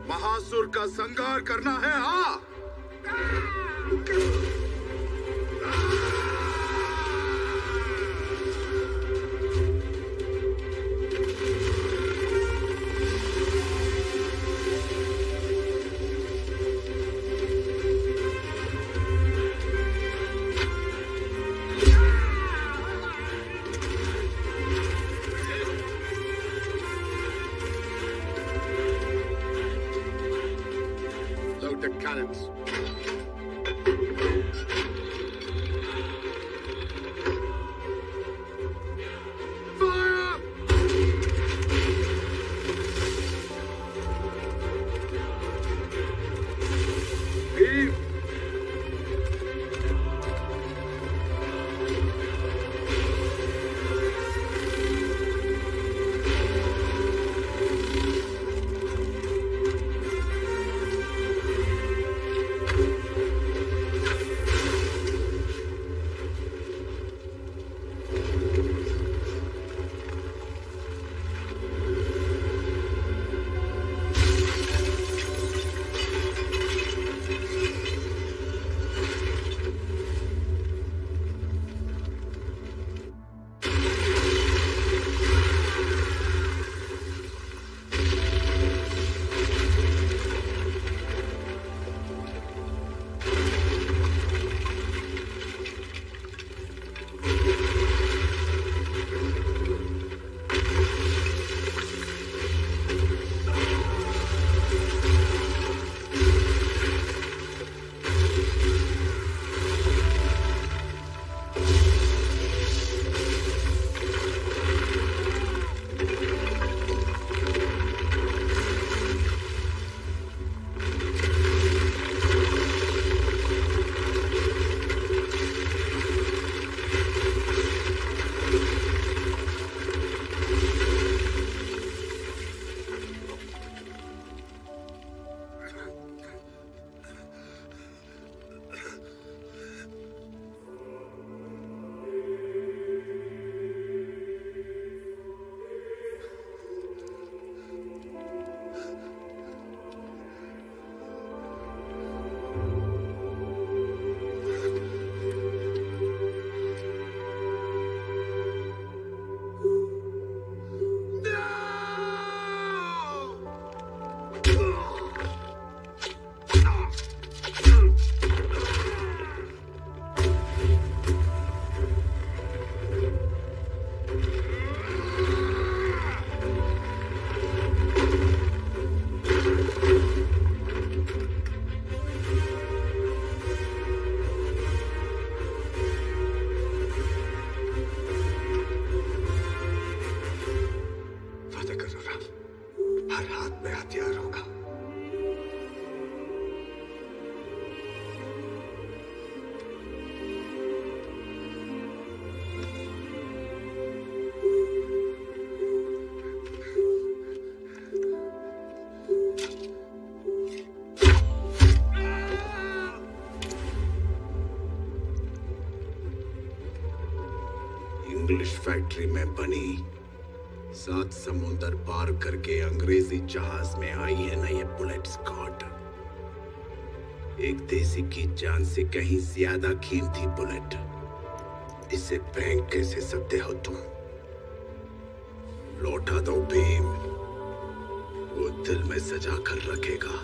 महासुर का संघार करना है हाँ। इंग्लिश फैक्ट्री में बनी। सात समुंदर पार करके अंग्रेज़ी जहाज़ में आई है ना ये बुलेट स्कॉट। एक देसी की जान से कहीं ज़्यादा कीमती बुलेट। इसे फेंक कैसे सकते हो तुम? लौटा दो भीम। वो दिल में सजा कर रखेगा।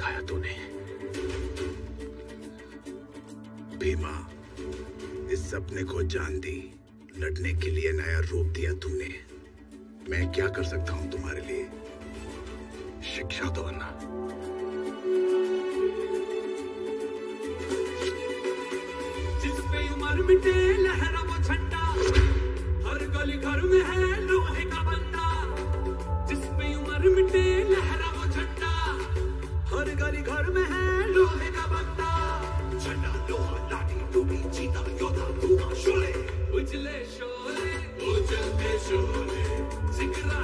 दिखाया तूने। भीमा, इस सपने को जान दी लड़ने के लिए नया रूप दिया तूने। मैं क्या कर सकता हूँ तुम्हारे लिए? शिक्षा तो बनना। जिस पे उम्र मिटे शोर जिक्रा